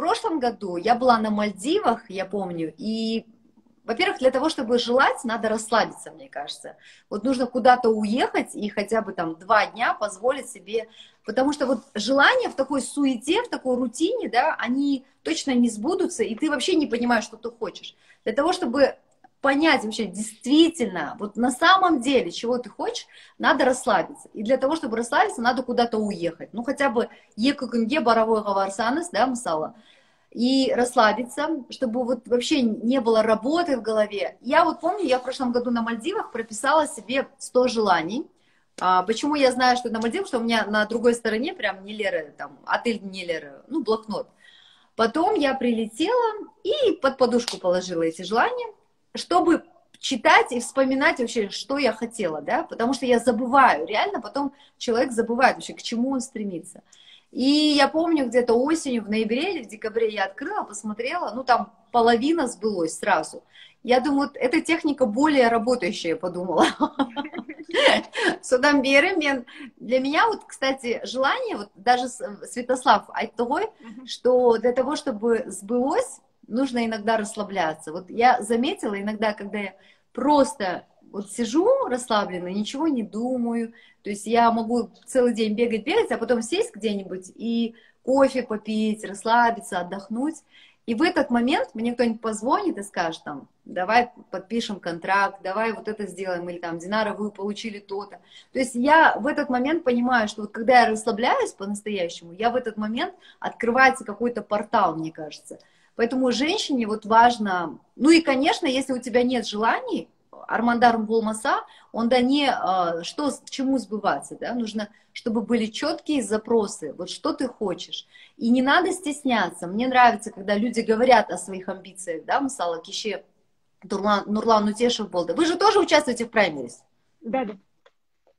прошлом году я была на Мальдивах, я помню, и, во-первых, для того, чтобы желать, надо расслабиться, мне кажется. Вот нужно куда-то уехать и хотя бы там два дня позволить себе, потому что вот желания в такой суете, в такой рутине, да, они точно не сбудутся, и ты вообще не понимаешь, что ты хочешь. Для того, чтобы понять вообще действительно, вот на самом деле, чего ты хочешь, надо расслабиться. И для того, чтобы расслабиться, надо куда-то уехать. Ну, хотя бы екүкүнге боровой гаварсаныз, да, мысалы. и расслабиться, чтобы вот вообще не было работы в голове. Я вот помню, я в прошлом году на Мальдивах прописала себе 100 желаний. А, почему я знаю, что на Мальдивах, что у меня на другой стороне прям не Лера, там, отель не Лера, ну, блокнот. Потом я прилетела и под подушку положила эти желания, чтобы читать и вспоминать вообще, что я хотела, да, потому что я забываю, реально потом человек забывает вообще, к чему он стремится. И я помню, где-то осенью, в ноябре или в декабре я открыла, посмотрела, ну там половина сбылось сразу. Я думаю, эта техника более работающая, подумала. Содан мен для меня вот кстати желание вот даже Святослав айтты что для того чтобы сбылось нужно иногда расслабляться вот я заметила иногда когда я просто вот сижу расслабленно ничего не думаю то есть я могу целый день бегать бегать а потом сесть где-нибудь и кофе попить расслабиться отдохнуть и в этот момент мне кто-нибудь позвонит и скажет там, давай подпишем контракт, давай вот это сделаем, или там, Динара, вы получили то-то. То есть я в этот момент понимаю, что вот когда я расслабляюсь по-настоящему, я в этот момент открывается какой-то портал, мне кажется. Поэтому женщине вот важно, ну и, конечно, если у тебя нет желаний, армандарм болмаса, да не а, что, чему сбываться, да, нужно, чтобы были четкие запросы, вот что ты хочешь. И не надо стесняться. Мне нравится, когда люди говорят о своих амбициях, да, мысалы кеше Нурлан, Нурлан Утешев был. Вы же тоже участвуете в праймерис? Да, да.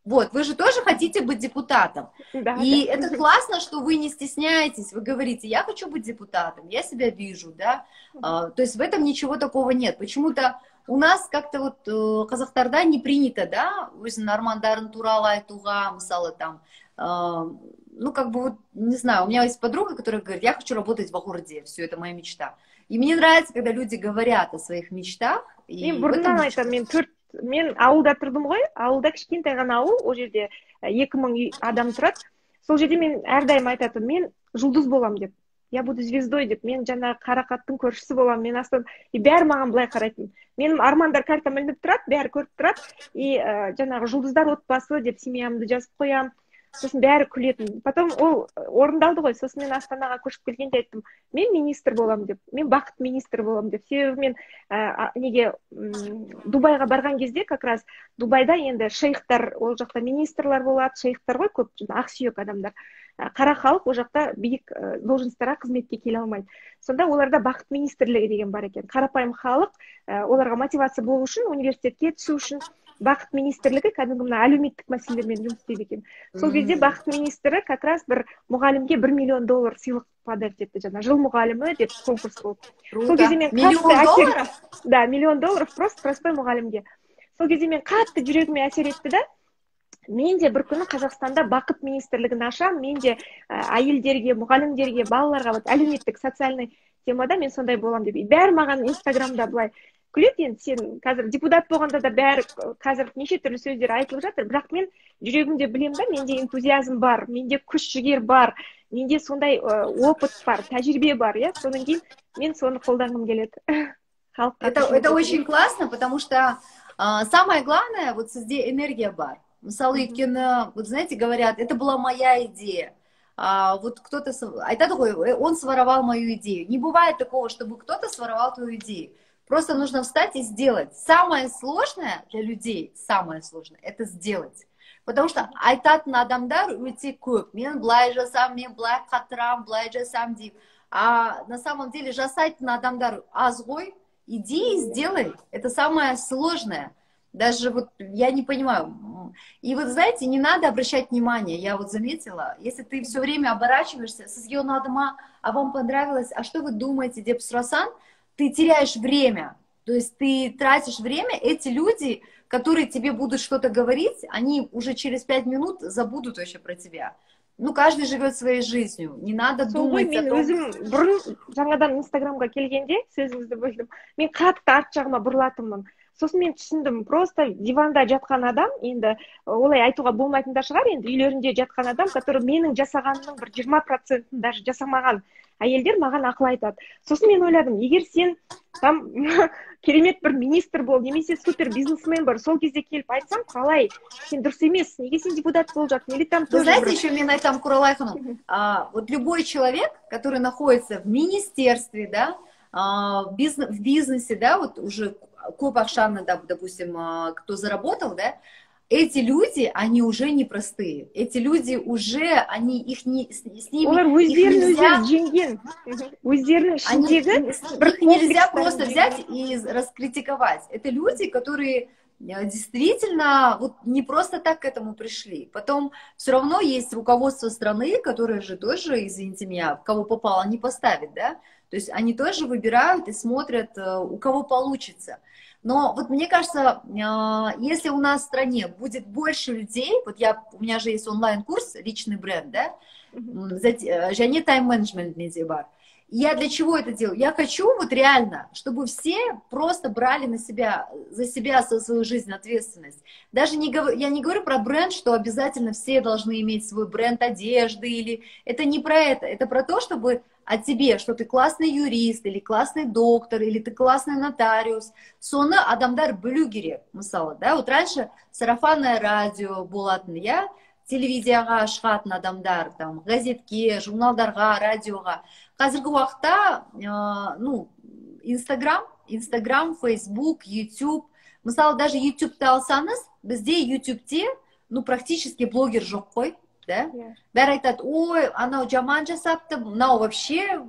Вот, вы же тоже хотите быть депутатом. Да, и да. это классно, что вы не стесняетесь, вы говорите, я хочу быть депутатом, я себя вижу, да. А, то есть в этом ничего такого нет. Почему-то у нас как-то вот э, қазақтарда не принято да өзінің армандарын туралы айтуға мысалы там э, ну как бы вот не знаю у меня есть подруга которая говорит я хочу работать в городе все это моя мечта и мне нравится когда люди говорят о своих мечтах мен бұрыннан айтамын мен төрт мен ауылда тұрдым ғой. Ауылда кішкентай ғана ауыл ол жерде екі мың адам тұрады. Сол жерде мен әрдайым айтатынмын мен жұлдыз боламын деп. Я буду звездой деп. Мен жаңағы қарақаттың көршісі боламын. Мен астан и бәрі маған былай қарайтын. Менің армандар картам ілініп тұрады бәрі көріп тұрады. И ә, жаңағы жұлдыздар отбасы деп семьямды жазып қоямын сосын бәрі күлетін. Потом ол орындалды ғой. Сосын мен астанаға көшіп келгенде айттым мен министр боламын деп мен бақыт министрі боламын деп. Себебі мен ә, неге дубайға барған кезде как раз дубайда енді шейхтар ол жақта министрлар болады шейхтар ғой көп ақсүйек адамдар. Қара халық ол жақта биік должностьтарға қызметке келе алмайды. Сонда оларда бақыт министрлігі деген бар екен. Қарапайым халық оларға мотивация болу үшін университетке түсу үшін бақыт министрлігі кәдімгі мына әлеуметтік мәселелермен жұмыс істейді екен. Сол кезде бақыт министрі как раз бір мұғалімге бір миллион доллар сыйлық подарить етті. Жаңағы жыл мұғалімі деп конкурс болды сол кезде мен миллион да миллион долларов просто простой мұғалімге. Сол кезде мен қатты жүрегіме әсер етті да мен де бір күні қазақстанда бақыт министрлігін ашамын мен де әйелдерге мұғалімдерге балаларға вот әлеуметтік социальный темада мен сондай боламын деп. Бәрі маған инстаграмда былай күледі енді сен қазір депутат болғанда да бәрі қазір неше түрлі сөздер айтылып жатыр бірақ мен жүрегімде білемін да менде энтузиазм бар менде күш жігер бар менде сондай ә, опыт бар тәжірибе бар иә содан кейін мен соны қолданғым келеді халыққа это, это очень классно потому что а, самое главное вот сізде энергия бар мысалы өйткені вот знаете говорят это была моя идея а, вот кто-то айтады ғой «Э, он своровал мою идею не бывает такого чтобы кто-то своровал твою идею просто нужно встать и сделать. Самое сложное для людей самое сложное это сделать. Потому что айтатын адамдар өте көп. Мен былай жасам мен былай қатырамын былай жасам деймін а на самом деле жасайтын адамдар аз ғой иди и сделай. Это самое сложное. Даже вот я не понимаю. И вот знаете, не надо обращать внимание. Я вот заметила, если ты все время оборачиваешься, с ее надома, а вам понравилось, а что вы думаете, Депсрасан, ты теряешь время. То есть ты тратишь время, эти люди, которые тебе будут что-то говорить, они уже через пять минут забудут вообще про тебя. Ну, каждый живет своей жизнью. Не надо думать мен о том... өзім бұрын жаңадан инстаграмға келгенде сөзіңізді бөлдім мен қатты арт жағыма бұрылатынмын сосын мен түсіндім просто диванда жатқан адам енді олай айтуға болмайтын да шығар енді үйлерінде жатқан адам который менің жасағанымның бір жиырма процентін даже жасамаған әйелдер маған ақыл айтады. Сосын мен ойладым егер сен там керемет бір министр бол немесе супер бизнесмен бар сол кезде келіп айтсам қалай? Сен дұрыс емес неге сен депутат болып жатсың или там вы знаете еще мен айтамын куралай ханым вот любой человек который находится в министерстве да в бизнесе да вот уже көп ақшаны допустим кто заработал да эти люди, они уже непростые. Эти люди уже, они их не, с, с ними... Олар өздерін өздері жеңген. Өздерінің ішіндегі их нельзя просто взять и раскритиковать. Это люди, которые э, действительно вот не просто так к этому пришли. Потом все равно есть руководство страны, которое же тоже, извините меня, в кого попало, не поставит, да? То есть они тоже выбирают и смотрят, э, у кого получится. но вот мне кажется, а, если у нас в стране будет больше людей, вот я, у меня же есть онлайн-курс «Личный бренд», да, және тайм-менеджмент менде бар. Я для чего это делаю? Я хочу вот реально, чтобы все просто брали на себя, за себя, за свою жизнь ответственность. Даже не, я не говорю про бренд, что обязательно все должны иметь свой бренд одежды, или это не про это, это про то, чтобы о тебе, что ты классный юрист, или классный доктор, или ты классный нотариус. Соны адамдар білу керек, мысалы, да, вот раньше сарафанное радио болатын, иә, телевизияға шығатын адамдар, там, газетке, журналдарға, радиоға Қазіргі уақытта, ә, ну, Инстаграм, Инстаграм, Фейсбук, Ютуб, мысалы, даже Ютубты алсаңыз, бізде Ютубте, ну, практически блогер жоқ қой, да yeah. бәрі айтады ой анау жаман жасапты мынау вообще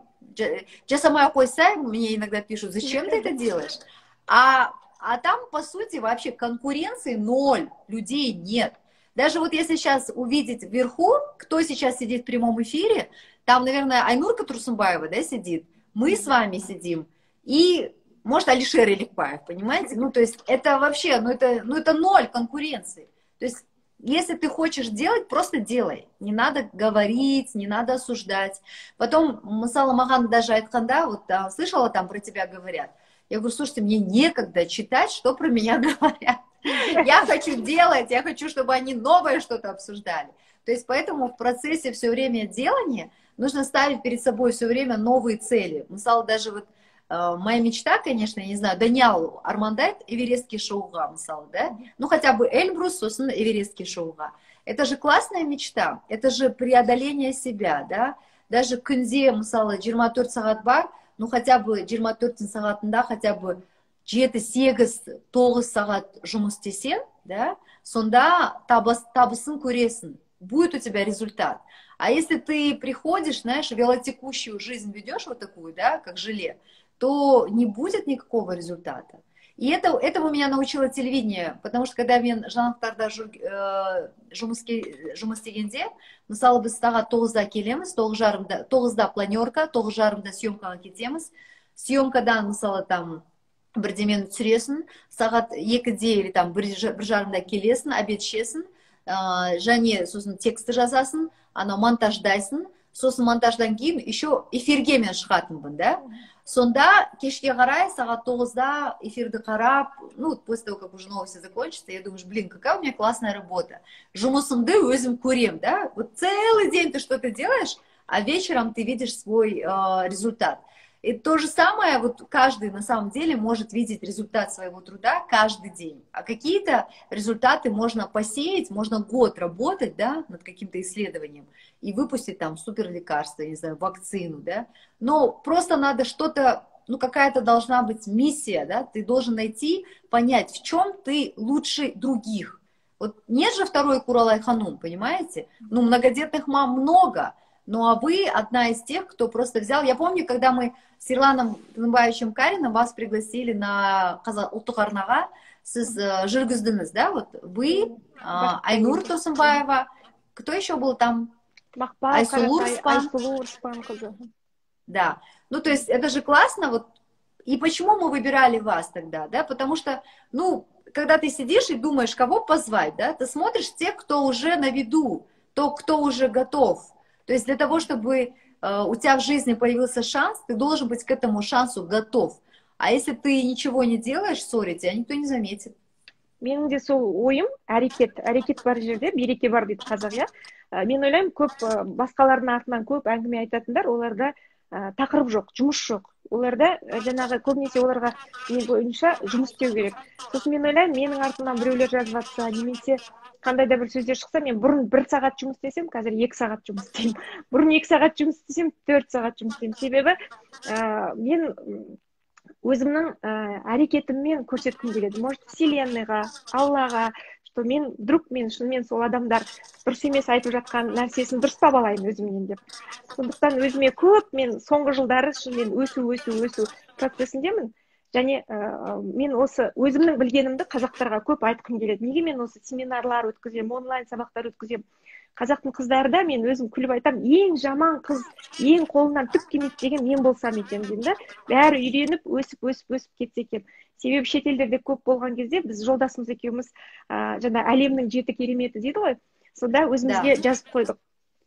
жасамай ақ қойса мне иногда пишут зачем ты это делаешь а а там по сути вообще конкуренции ноль людей нет даже вот если сейчас увидеть вверху кто сейчас сидит в прямом эфире там наверное Айнурка Турсумбаева да сидит мы с вами сидим и может Алишер Иликбаев понимаете ну то есть это вообще ну это ну это ноль конкуренции то есть если ты хочешь делать, просто делай. Не надо говорить, не надо осуждать. Потом Масала Маган даже айтханда, вот а, слышала там про тебя говорят. Я говорю, слушайте, мне некогда читать, что про меня говорят. Я хочу делать, я хочу, чтобы они новое что-то обсуждали. То есть поэтому в процессе все время делания нужно ставить перед собой все время новые цели. Масала даже вот Э, моя мечта, конечно, я не знаю, Даниал армандайт эверестке шоуға мысалы да ну хотя бы эльбрус сосын эверестке шоуға это же классная мечта это же преодоление себя да даже күнде мысалы 24 сағат бар ну хотя бы 24 сағатында хотя бы жеті сегіз тоғыз сағат жұмыс істесең да сонда табыс, табысын көресің будет у тебя результат а если ты приходишь знаешь велотекущую жизнь ведешь вот такую да как желе то не будет никакого результата. И это, этому меня научило телевидение, потому что когда мен жаңалықтарда жұмыс істегенде мысалы біз сағат тоғызда келеміз тоғыз жарымда тоғызда планерка тоғыз жарымда съемкаға кетеміз съемкадан мысалы там бірдемені түсіресің сағат екіде или там бір, бір жарымда келесің обед ішесің ә, және сосын текстті жазасың анау монтаждайсың. Сосын монтаждан кейін еще эфирге мен шығатынмын да. Сонда кешке қарай сағат тоғызда эфирді қарап ну после того как уже новости закончатся я думаю блин какая у меня классная работа. Жұмысымды өзім көрем да. Вот целый день ты что то делаешь а вечером ты видишь свой э, результат. И то же самое, вот каждый на самом деле может видеть результат своего труда каждый день. А какие-то результаты можно посеять, можно год работать, да, над каким-то исследованием и выпустить там супер лекарство, не знаю, вакцину, да. Но просто надо что-то, ну какая-то должна быть миссия, да, ты должен найти, понять, в чем ты лучше других. Вот нет же второй Куралай Ханум, понимаете? Ну, многодетных мам много, ну а вы одна из тех, кто просто взял. Я помню, когда мы с Ирланом Тынбаевичем Карином вас пригласили на ұлттық арнаға, сіз uh, жүргіздіңіз, да? Вот вы, uh, Айнур Тосымбаева, кто еще был там? Махпал, Айсулур Спан. Да. Ну, то есть это же классно, вот. И почему мы выбирали вас тогда, да? Потому что, ну, когда ты сидишь и думаешь, кого позвать, да, ты смотришь тех, кто уже на виду, то, кто уже готов. То есть для того, чтобы э, у тебя в жизни появился шанс, ты должен быть к этому шансу готов. А если ты ничего не делаешь, сори, тебя никто не заметит. менің де сол ойым әрекет әрекет бар жерде береке бар дейді қазақ иә ә, мен ойлаймын көп ә, басқалардың артынан көп әңгіме айтатындар оларда ә, тақырып жоқ жұмыс жоқ оларда жаңағы көбінесе оларға менің ойымша жұмыс істеу керек сосын мен ойлаймын менің артымнан біреулер жазып жатса немесе қандай да бір сөздер шықса мен бұрын бір сағат жұмыс істесем қазір екі сағат жұмыс істеймін. Бұрын екі сағат жұмыс істесем төрт сағат жұмыс істеймін. Себебі ә, мен өзімнің ә, әрекетіммен көрсеткім келеді. Может вселенныйға аллаға что мен вдруг мен шынымен сол адамдар дұрыс емес айтып жатқан нәрсесін дұрыстап алайын өзімнен деп. Сондықтан өзіме көп мен соңғы жылдары шынымен өсу өсу өсу процесіндемін және ә, мен осы өзімнің білгенімді қазақтарға көп айтқым келеді. Неге мен осы семинарлар өткіземін онлайн сабақтар өткіземін қазақтың қыздары да мен өзім күліп айтамын ең жаман қыз ең қолынан түк келмейді деген мен болсам екен деймін да. Бәрі үйреніп өсіп өсіп өсіп кетсе екен. Себебі шетелдерде көп болған кезде біз жолдасымыз екеуміз ә, жаңа әлемнің жеті кереметі дейді ғой. Сонда өзімізге жазып қойдық.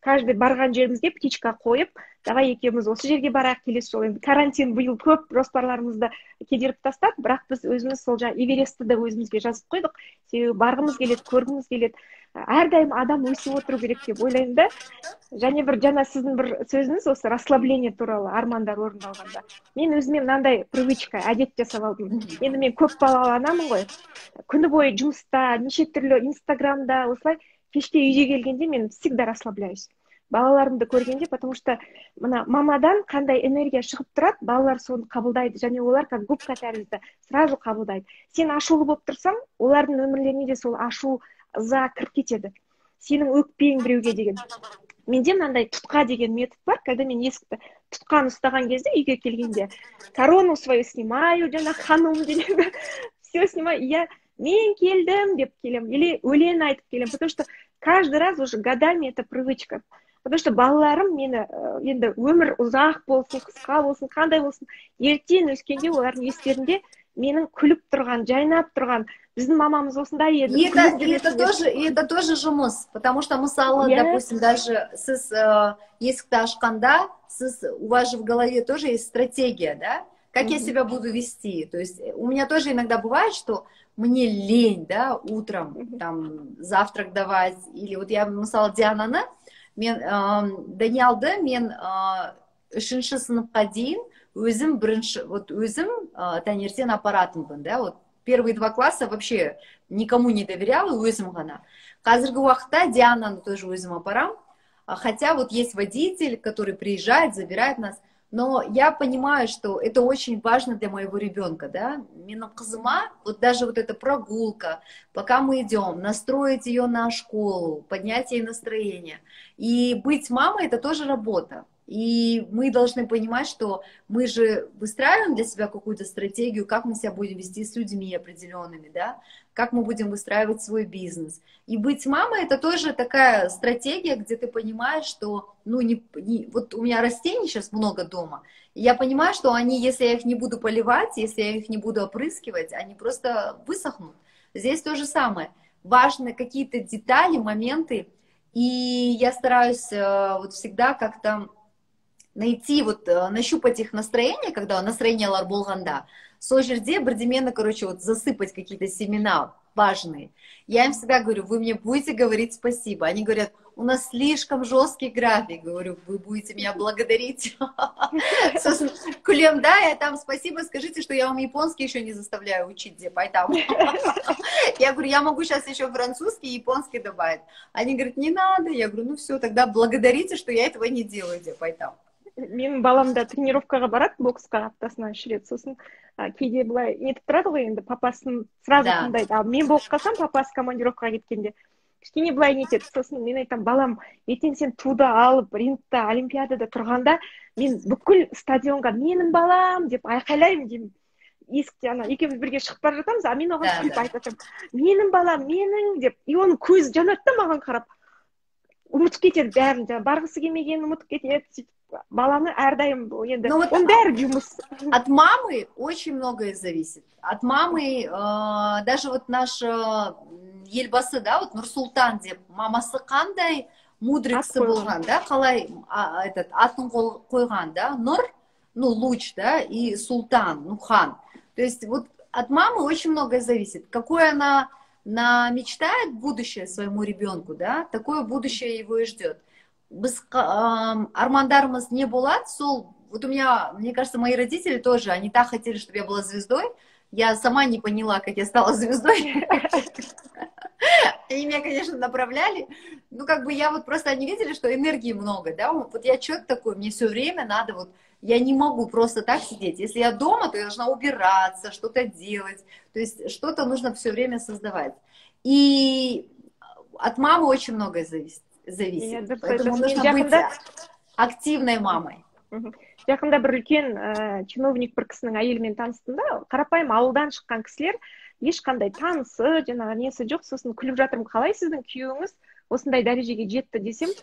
Каждый барған жерімізге птичка қойып давай екеуміз осы жерге барайық келесі жолы енді карантин биыл көп жоспарларымызды кедеріп тастады бірақ біз өзіміз сол жаңағы эверестті да өзімізге жазып қойдық. Себебі барғымыз келеді көргіміз келеді. Әрдайым адам өсіп отыру керек деп ойлаймын да. Және бір жаңа сіздің бір сөзіңіз осы расслабление туралы армандар орындалғанда. Мен өзіме мынандай привычка әдет жасап алдым. Енді мен көпбалалы анамын ғой. Күні бойы жұмыста неше түрлі инстаграмда осылай кеште үйге келгенде мен всегда расслабляюсь. Балаларымды көргенде потому что мына мамадан қандай энергия шығып тұрады балалар соны қабылдайды және олар как губка тәрізді сразу қабылдайды. Сен ашулы болып тұрсаң олардың өмірлеріне де сол ашу ыза кіріп кетеді. Сенің өкпең біреуге деген. Менде мынандай тұтқа деген метод бар когда мен есікті тұтқаны ұстаған кезде үйге келгенде корону свою снимаю жаңағы ханым деген все снимаю. Я мен келдім деп келемін. Или өлең айтып келемін потому что каждый раз уже годами это привычка потому что балаларым мені э, енді өмір ұзақ болсын қысқа болсын қандай болсын ертең өскенде олардың естерінде менің күліп тұрған жайнап тұрған біздің мамамыз осындай еді это, это тоже это тоже жұмыс потому что мысалы yeah. допустим даже сіз ә, есікті ашқанда сіз у вас же в голове тоже есть стратегия да как mm -hmm. я себя буду вести то есть у меня тоже иногда бывает что мне лень, да, утром там завтрак давать, или вот я мысалы диананы мен ә, даниалды мен ә, үшінші сыныпқа дейін өзім бірінші вот өзім ә, таңертең апаратынмын да вот первые два класса вообще никому не доверяла өзім ғана қазіргі уақытта диананы тоже өзім апарам хотя вот есть водитель который приезжает забирает нас но я понимаю, что это очень важно для моего ребенка, да, менің қызыма, вот даже вот эта прогулка, пока мы идем, настроить ее на школу, поднять ей настроение. И быть мамой – это тоже работа. И мы должны понимать, что мы же выстраиваем для себя какую-то стратегию, как мы себя будем вести с людьми определенными, да, как мы будем выстраивать свой бизнес. И быть мамой это тоже такая стратегия, где ты понимаешь, что, ну, не, не, вот у меня растений сейчас много дома, и я понимаю, что они, если я их не буду поливать, если я их не буду опрыскивать, они просто высохнут. Здесь то же самое. Важны какие-то детали, моменты, и я стараюсь э, вот всегда как-то найти вот э, нащупать их настроение когда настроение настроениялар болғанда сол жерде бірдемені короче вот засыпать какие-то семена важные. Я им всегда говорю вы мне будете говорить спасибо они говорят у нас слишком жесткий график говорю вы будете меня благодарить кулем да я там спасибо. Скажите что я вам японский еще не заставляю учить где поэтому я говорю я могу сейчас еще французский и японский добавить они говорят не надо я говорю ну все тогда благодарите что я этого не делаю где поэтому менің балам да тренировкаға барады боксқа аптасына үш рет сосын. Ә, кейде былай нетіп тұрады ғой енді папасын сразу да. тыңдайды. Ал мен болып қалсам папасы командировкаға кеткенде. Кішкене былай нетеді сосын мен айтамын балам ертең сен туды алып рингта олимпиадада тұрғанда мен бүкіл стадионға менің балам деп айқайлаймын деймін есікте ана екеуміз бірге шығып бара жатамыз а мен оған күліп айтып жатамын менің балам менің деп. И оның көзі жанады да маған қарап. Ұмытып кетеді бәрін жаңағы барғысы келмегенін ұмытып кетеді сөйтіп. баланы әрдайым енді ну, вот оның бәрі жұмыс от мамы очень многое зависит от мамы э, даже вот наш э, елбасы да вот нұрсұлтан деп мамасы қандай мудрый кісі болған да қалай а, этот атын қойған да нұр ну луч да и султан ну хан то есть вот от мамы очень многое зависит какое она на мечтает будущее своему ребенку да такое будущее его и ждет біз армандарымыз не болады сол вот у меня, мне кажется, мои родители тоже, они так хотели, чтобы я была звездой, я сама не поняла, как я стала звездой. Они меня, конечно, направляли. Ну, как бы я вот просто, они видели, что энергии много, да. Вот я человек такой, мне все время надо вот, я не могу просто так сидеть. Если я дома, то я должна убираться, что-то делать. То есть что-то нужно все время создавать. И от мамы очень многое зависит. Зависит. Поэтому нужно быть активной мамой. жақында бір үлкен ә, чиновник бір кісінің әйелімен таныстым да қарапайым ауылдан шыққан кісілер ешқандай танысы жаңағы несі жоқ сосын күліп жатырмын қалай сіздің күйеуіңіз осындай дәрежеге жетті десем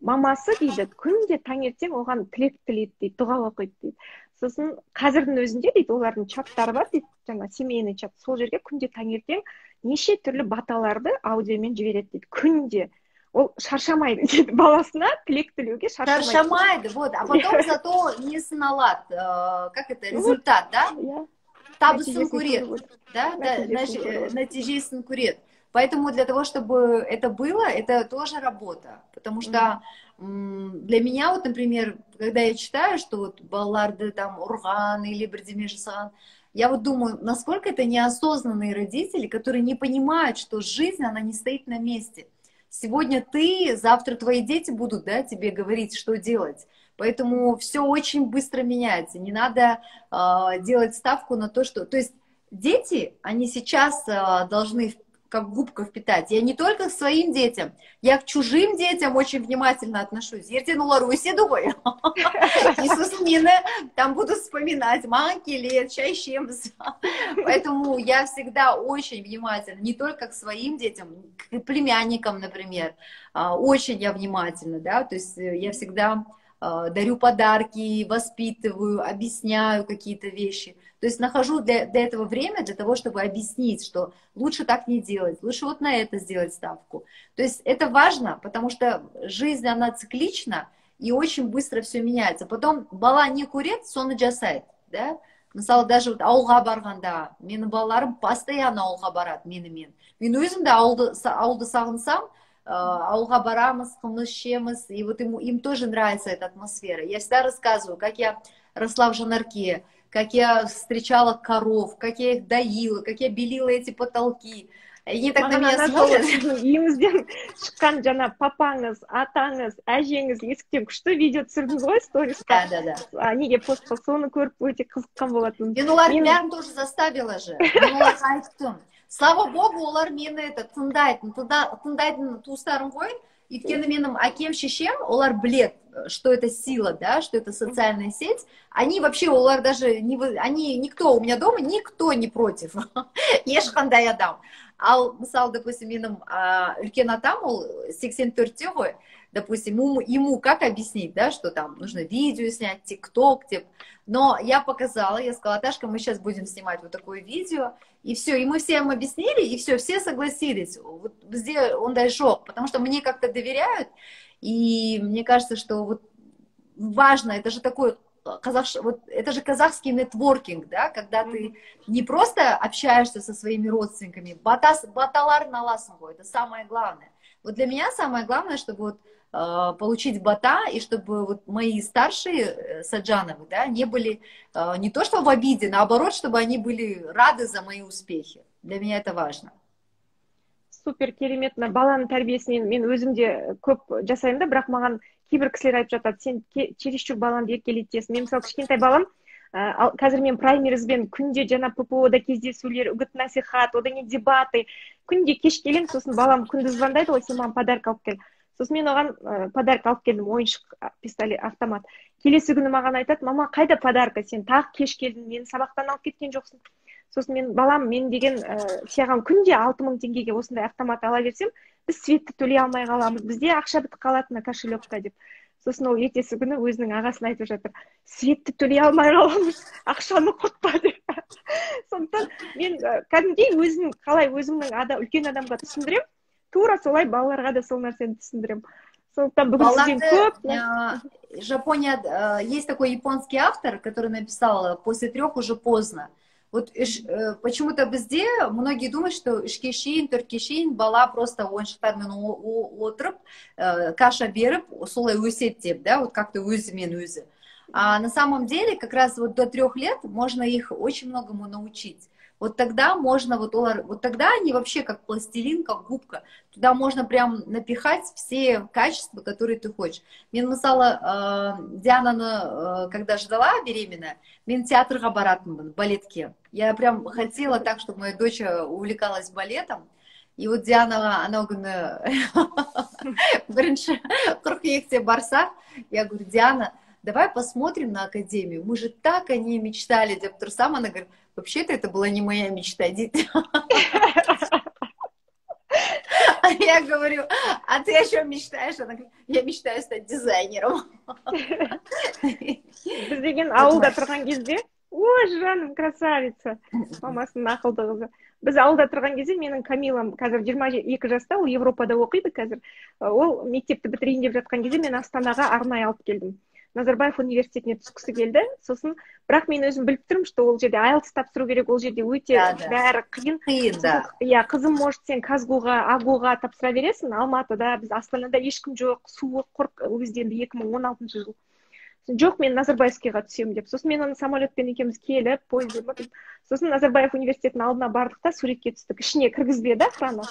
мамасы дейді күнде таңертең оған тілек тілейді дейді дұға оқиды дейді сосын қазірдің өзінде дейді олардың чаттары бар дейді жаңа семейный чат сол жерге күнде таңертең неше түрлі баталарды аудиомен жібереді дейді күнде ол шаршамайды дейді баласына тілек тілеуге шаршамайды шаршамайды вот а потом зато несін алады э, как это результат да иә табысын көреді да нәтижесін көреді поэтому для того чтобы это было это тоже работа потому что для меня вот например когда я читаю что вот балаларды там ұрған или бірдеме жасаған я вот думаю, насколько это неосознанные родители, которые не понимают, что жизнь, она не стоит на месте. Сегодня ты, завтра твои дети будут да, тебе говорить, что делать. Поэтому все очень быстро меняется. Не надо э, делать ставку на то, что... То есть дети, они сейчас э, должны как губка впитать. Я не только к своим детям, я к чужим детям очень внимательно отношусь. ертең олар өседі ғой и сосын мені там буду вспоминать маған келеді шай ішеміз поэтому я всегда очень внимательна не только к своим детям к племянникам например а, очень я внимательна да то есть э, я всегда а, дарю подарки, воспитываю, объясняю какие-то вещи. То есть нахожу для, для этого время, для того, чтобы объяснить, что лучше так не делать, лучше вот на это сделать ставку. То есть это важно, потому что жизнь, она циклична, и очень быстро все меняется. Потом бала не курит, соны жасайды, да? мысалы даже вот ауылға барғанда менің балаларым постоянно ауылға барады менімен мен өзім де ауылды, ауылды сағынсам ауылға барамыз қымыз ішеміз и вот ему, им тоже нравится эта атмосфера я всегда рассказываю как я росла в жанарке как я встречала коров, как я их доила, как я белила эти потолки. И так на меня смотрят. үйіңізден шыққан жаңа папаңыз атаңыз әжеңіз есіктен күшті видео түсірдіңіз ғой сториска да да да неге постқа соны көріп өте қызыққан болатынмын мен олардың бәрін тоже заставила же мен оларға айттым слава богу олар мені это тыңдайтын тыңдайтын туыстарым ғой өйткені менің әкем шешем олар білет что это сила да что это социальная сеть они вообще олар даже не они никто у меня дома никто не против ешқандай адам ал мысалы допустим менің үлкен атам ол сексен төртте ғой допустим, ему, ему как объяснить, да, что там нужно видео снять, тикток, тип. Но я показала, я сказала, Ташка, мы сейчас будем снимать вот такое видео, и все, и мы всем объяснили, и все, все согласились. Вот где он дошел, потому что мне как-то доверяют, и мне кажется, что вот важно, это же такой казах, вот это же казахский нетворкинг, да, когда ты не просто общаешься со своими родственниками, батас, баталар на ласнгу, это самое главное. Вот для меня самое главное, чтобы вот получить бота, и чтобы вот мои старшие э, Саджановы, да, не были э, не то что в обиде, наоборот, чтобы они были рады за мои успехи. Для меня это важно. супер керемет мына баланың тәрбиесінен мен өзім де көп жасаймын да бірақ маған кейбір кісілер айтып жатады сен чересчур балаңды еркелетесің мен мысалы кішкентай балам қазір мен праймеризбен күнде жаңа ппо да кездесулер үгіт насихат одан кейін дебаты күнде кеш келемін сосын балам күндіз звондайды ғой сен маған подарка алып кел сосын мен оған ә, подарка алып келдім ойыншық пистолет автомат. Келесі күні маған айтады мама қайда подарка? Сен тағы кеш келдің мені сабақтан алып кеткен жоқсың сосын мен балам мен деген ә, саған күнде алты мың теңгеге осындай автомат ала берсем біз светті төлей алмай қаламыз. Бізде ақша бітіп қалады мына кошелекта деп. Сосын ол ертесі күні өзінің ағасына айтып жатыр светті төлей алмай қаламыз ақшаны құртпа деп. Сондықтан мен кәдімгідей өзім қалай өзімнің ада, үлкен адамға түсіндіремін. тура солай балаларға да сол нәрсені түсіндіремін сондықтан бүгін сізден көп жапония э, есть такой японский автор который написал после трех уже поздно вот э, почему-то бізде многие думают что үшке шейін төртке шейін бала просто ойыншықтармен отырып ә, каша беріп солай өседі деп да вот как то өзімен өзі А на самом деле как раз вот до трех лет можно их очень многому научить. Вот тогда можно, вот, вот тогда они вообще как пластилин, как губка. Туда можно прям напихать все качества, которые ты хочешь. Мен мысалы ә, диананы ә, когда ждала беременная мен театрға баратынмын балетке я прям хотела так чтобы моя дочь увлекалась балетом и вот дианаға анау күні бірінші қыркүйекте барсақ я говорю диана давай посмотрим на академию мы же так о ней мечтали деп тұрсам она говорит вообще-то это была не моя мечта дети а я говорю, а ты о чем мечтаешь? Она говорит, я мечтаю стать дизайнером. біз деген ауылда тұрған кезде ой жаным красавица мамасының ақылды қызы біз ауылда тұрған кезде менің камилам қазір жиырма екі жаста ол европада оқиды қазір ол мектепті бітірейін деп жатқан кезде мен астанаға арнайы алып келдім назарбаев университетіне түскісі келді. Сосын бірақ мен өзім біліп тұрмын что ол жерде айлтс тапсыру керек ол жерде өте бәрі қиын. Қиын да. Иә қызым может сен казгуға агуға тапсыра бересің. Алматыда біз астанада ешкім жоқ суық құрық ол кезде енді екі мың он алтыншы жыл. Жоқ мен назарбаевскийға түсемін деп. Сосын мен оны самолетпен екеуміз келіп пойызда сосын назарбаев университетінің алдына бардық та суретке түстік. Ішіне кіргізбеді охрана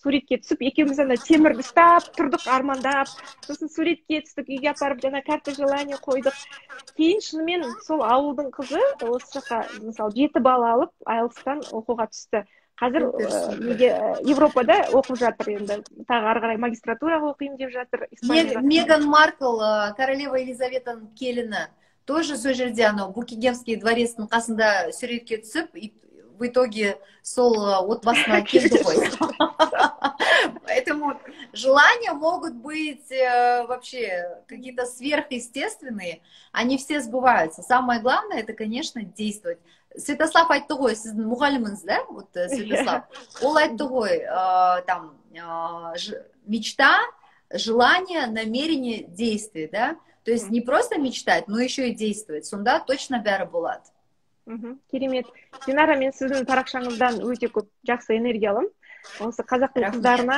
суретке түсіп екеуміз ана темірді ұстап тұрдық армандап. Сосын суретке түстік үйге апарып жаңа карта желание қойдық. Кейін шынымен сол ауылдың қызы осы жаққа мысалы жеті бала алып айлстан оқуға түсті. қазір неге европада оқып жатыр енді тағы ары қарай магистратураға оқимын деп жатыр меган маркл королева елизаветаның келіні тоже сол жерде анау букингемский дворецтің қасында суретке түсіп в итоге сол отбасына келді ғой поэтому желания могут быть э, вообще какие-то сверхъестественные они все сбываются самое главное это конечно действовать Святослав айтты ғой сіздің мұғаліміңіз да? Вот э, святослав. Ол айтты ғой ә, там ә, мечта желание намерение действие да? То есть не просто мечтать но еще и действовать. Сонда точно бәрі болады. Мхм керемет. Динара мен сіздің парақшаңыздан өте көп жақсы энергия аламын осы қазақтың қыздарына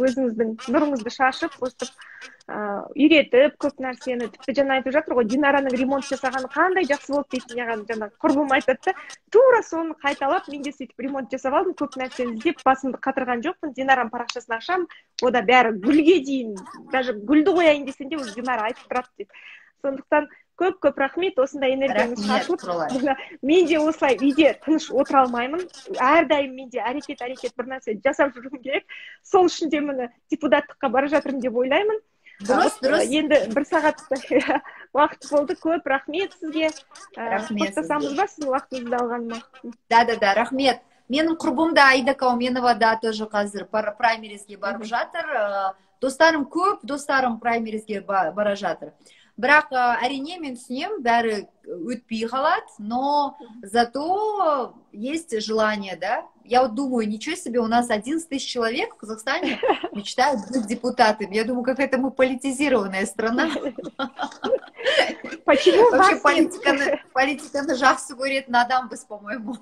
өзіңіздің нұрыңызды шашып өстіп үйретіп көп нәрсені тіпті жаңа айтып жатыр ғой динараның ремонт жасағаны қандай жақсы болды дейді маған жаңағы құрбым айтады да. Тура соны қайталап мен де сөйтіп ремонт жасап алдым көп нәрсені іздеп басымды қатырған жоқпын динараның парақшасын ашамын ода бәрі гүлге дейін даже гүлді қояйын десең де уже динара айтып тұрады дейді. Сондықтан көп көп рахмет осындай энергияңыз шашылып мен де осылай үйде тыныш отыра алмаймын. Әрдайым менде әрекет әрекет бір нәрсе жасап жүруім керек сол үшін де міне депутаттыққа бара жатырмын деп ойлаймын. Дұрыс дұрыс. енді бір сағат уақыт болды. Көп рахмет сізге. Рахмет қоштасамыз ба сіздің уақытыңызды алғаныма да да да рахмет. Менің құрбым да аида кауменова да тоже қазір праймеризге барып жатыр. Достарым көп достарым праймеризге бара жатыр. бірақ әрине мен түсінемін бәрі өтпей қалады но зато есть желание да я вот думаю ничего себе у нас 11 тысяч человек в казахстане мечтают быть депутатами я думаю какая-то мы политизированная страна почему вообще политиканы политиканы жақсы көретін адамбыз по моему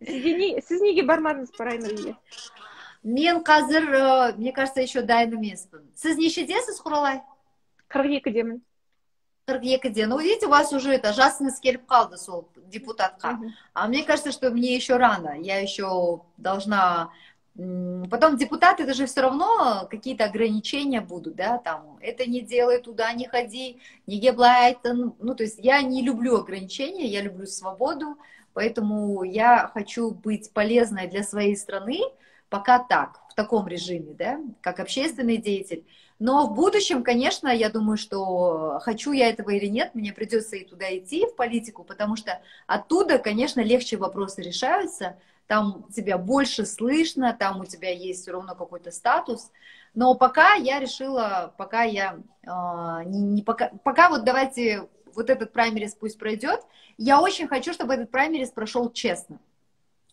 сіз неге бармадыңыз праймериге мен қазір мне кажется еще дайын емеспін сіз нешедесіз құралай қырық екідемін қырық екіде ну видите у вас уже это жасыңыз келіп қалды сол депутатқа а мне кажется что мне еще рано я еще должна потом депутаты это же все равно какие-то ограничения будут да там это не делай туда не ходи неге былай ну то есть я не люблю ограничения я люблю свободу поэтому я хочу быть полезной для своей страны пока так в таком режиме да как общественный деятель но в будущем, конечно, я думаю, что хочу я этого или нет, мне придется и туда идти, в политику, потому что оттуда, конечно, легче вопросы решаются, там тебя больше слышно, там у тебя есть все равно какой-то статус. Но пока я решила, пока я э, не, не пока, пока вот давайте вот этот праймерис пусть пройдет, я очень хочу, чтобы этот праймерис прошел честно.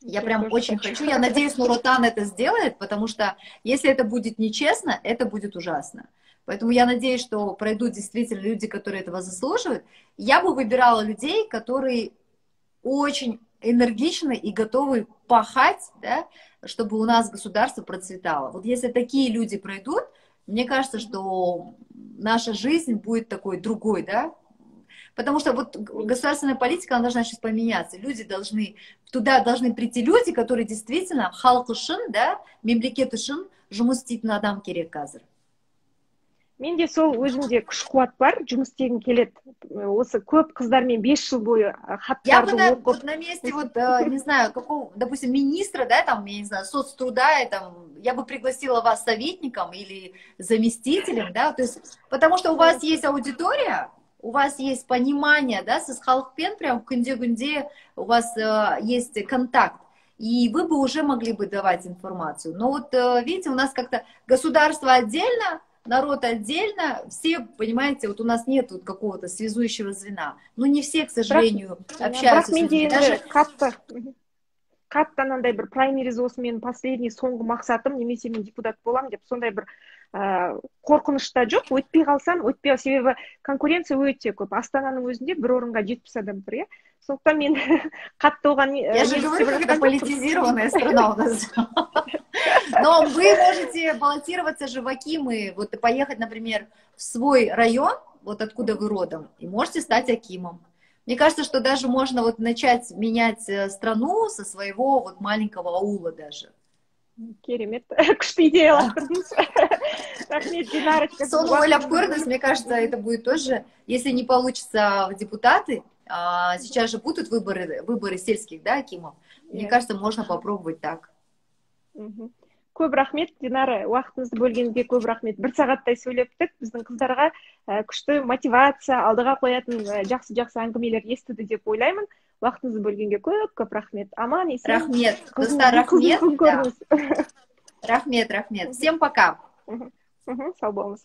Я, прям очень хочу. хочу. Я надеюсь, Нуротан это сделает, потому что если это будет нечестно, это будет ужасно. Поэтому я надеюсь, что пройдут действительно люди, которые этого заслуживают. Я бы выбирала людей, которые очень энергичны и готовы пахать, да, чтобы у нас государство процветало. Вот если такие люди пройдут, мне кажется, что наша жизнь будет такой другой, да, Потому что вот государственная политика, она должна сейчас поменяться. Люди должны, туда должны прийти люди, которые действительно халық үшін, да, мемлекет үшін жұмыс істейтін адам керек қазір менде сол өзімде күш қуат бар жұмыс істегім келеді осы көп қыздармен бес жыл бойы хаттарды я бы на, на месте вот э, не знаю какого допустим министра да там я не знаю соцтруда там я бы пригласила вас советником или заместителем да то есть потому что у вас есть аудитория у вас есть понимание да со халықпен прям күнде күнде у вас э, есть контакт и вы бы уже могли бы давать информацию но вот э, видите у нас как-то государство отдельно народ отдельно, все, понимаете, вот у нас нет вот какого-то связующего звена. Ну, не все, к сожалению, общаются с людьми. Даже... қатты қатты анандай бір праймериз осы менің последний соңғы мақсатым немесе мен депутат боламын деп сондай бір ә, қорқыныш та жоқ өтпей қалсам өтпей себебі конкуренция өте көп астананың өзінде бір орынға жетпіс адам тұр иә сондықтан мен қатты оған я же говорю как это политизированная страна у нас но вы можете баллотироваться же в акимы вот поехать например в свой район вот откуда вы родом и можете стать акимом мне кажется, что даже можно вот начать менять э, страну со своего вот маленького аула даже. керемет күшті идеялар тұрдыңыз рахмет динарочка соны ойлап көріңіз мне кажется это будет тоже если не получится в депутаты а, сейчас же будут выборы выборы сельских да акимов мне кажется можно попробовать так көп рахмет динара уақытыңызды бөлгеніңізге көп рахмет бір сағаттай сөйлептік біздің қыздарға ә, күшті мотивация алдыға қоятын ә, жақсы жақсы әңгімелер естіді деп ойлаймын Уақытыңызды бөлгенге көп көп рахмет. Аман есен. Рахмет. Достар рахмет. рахмет рахмет. Всем пока. Сау болыңыз.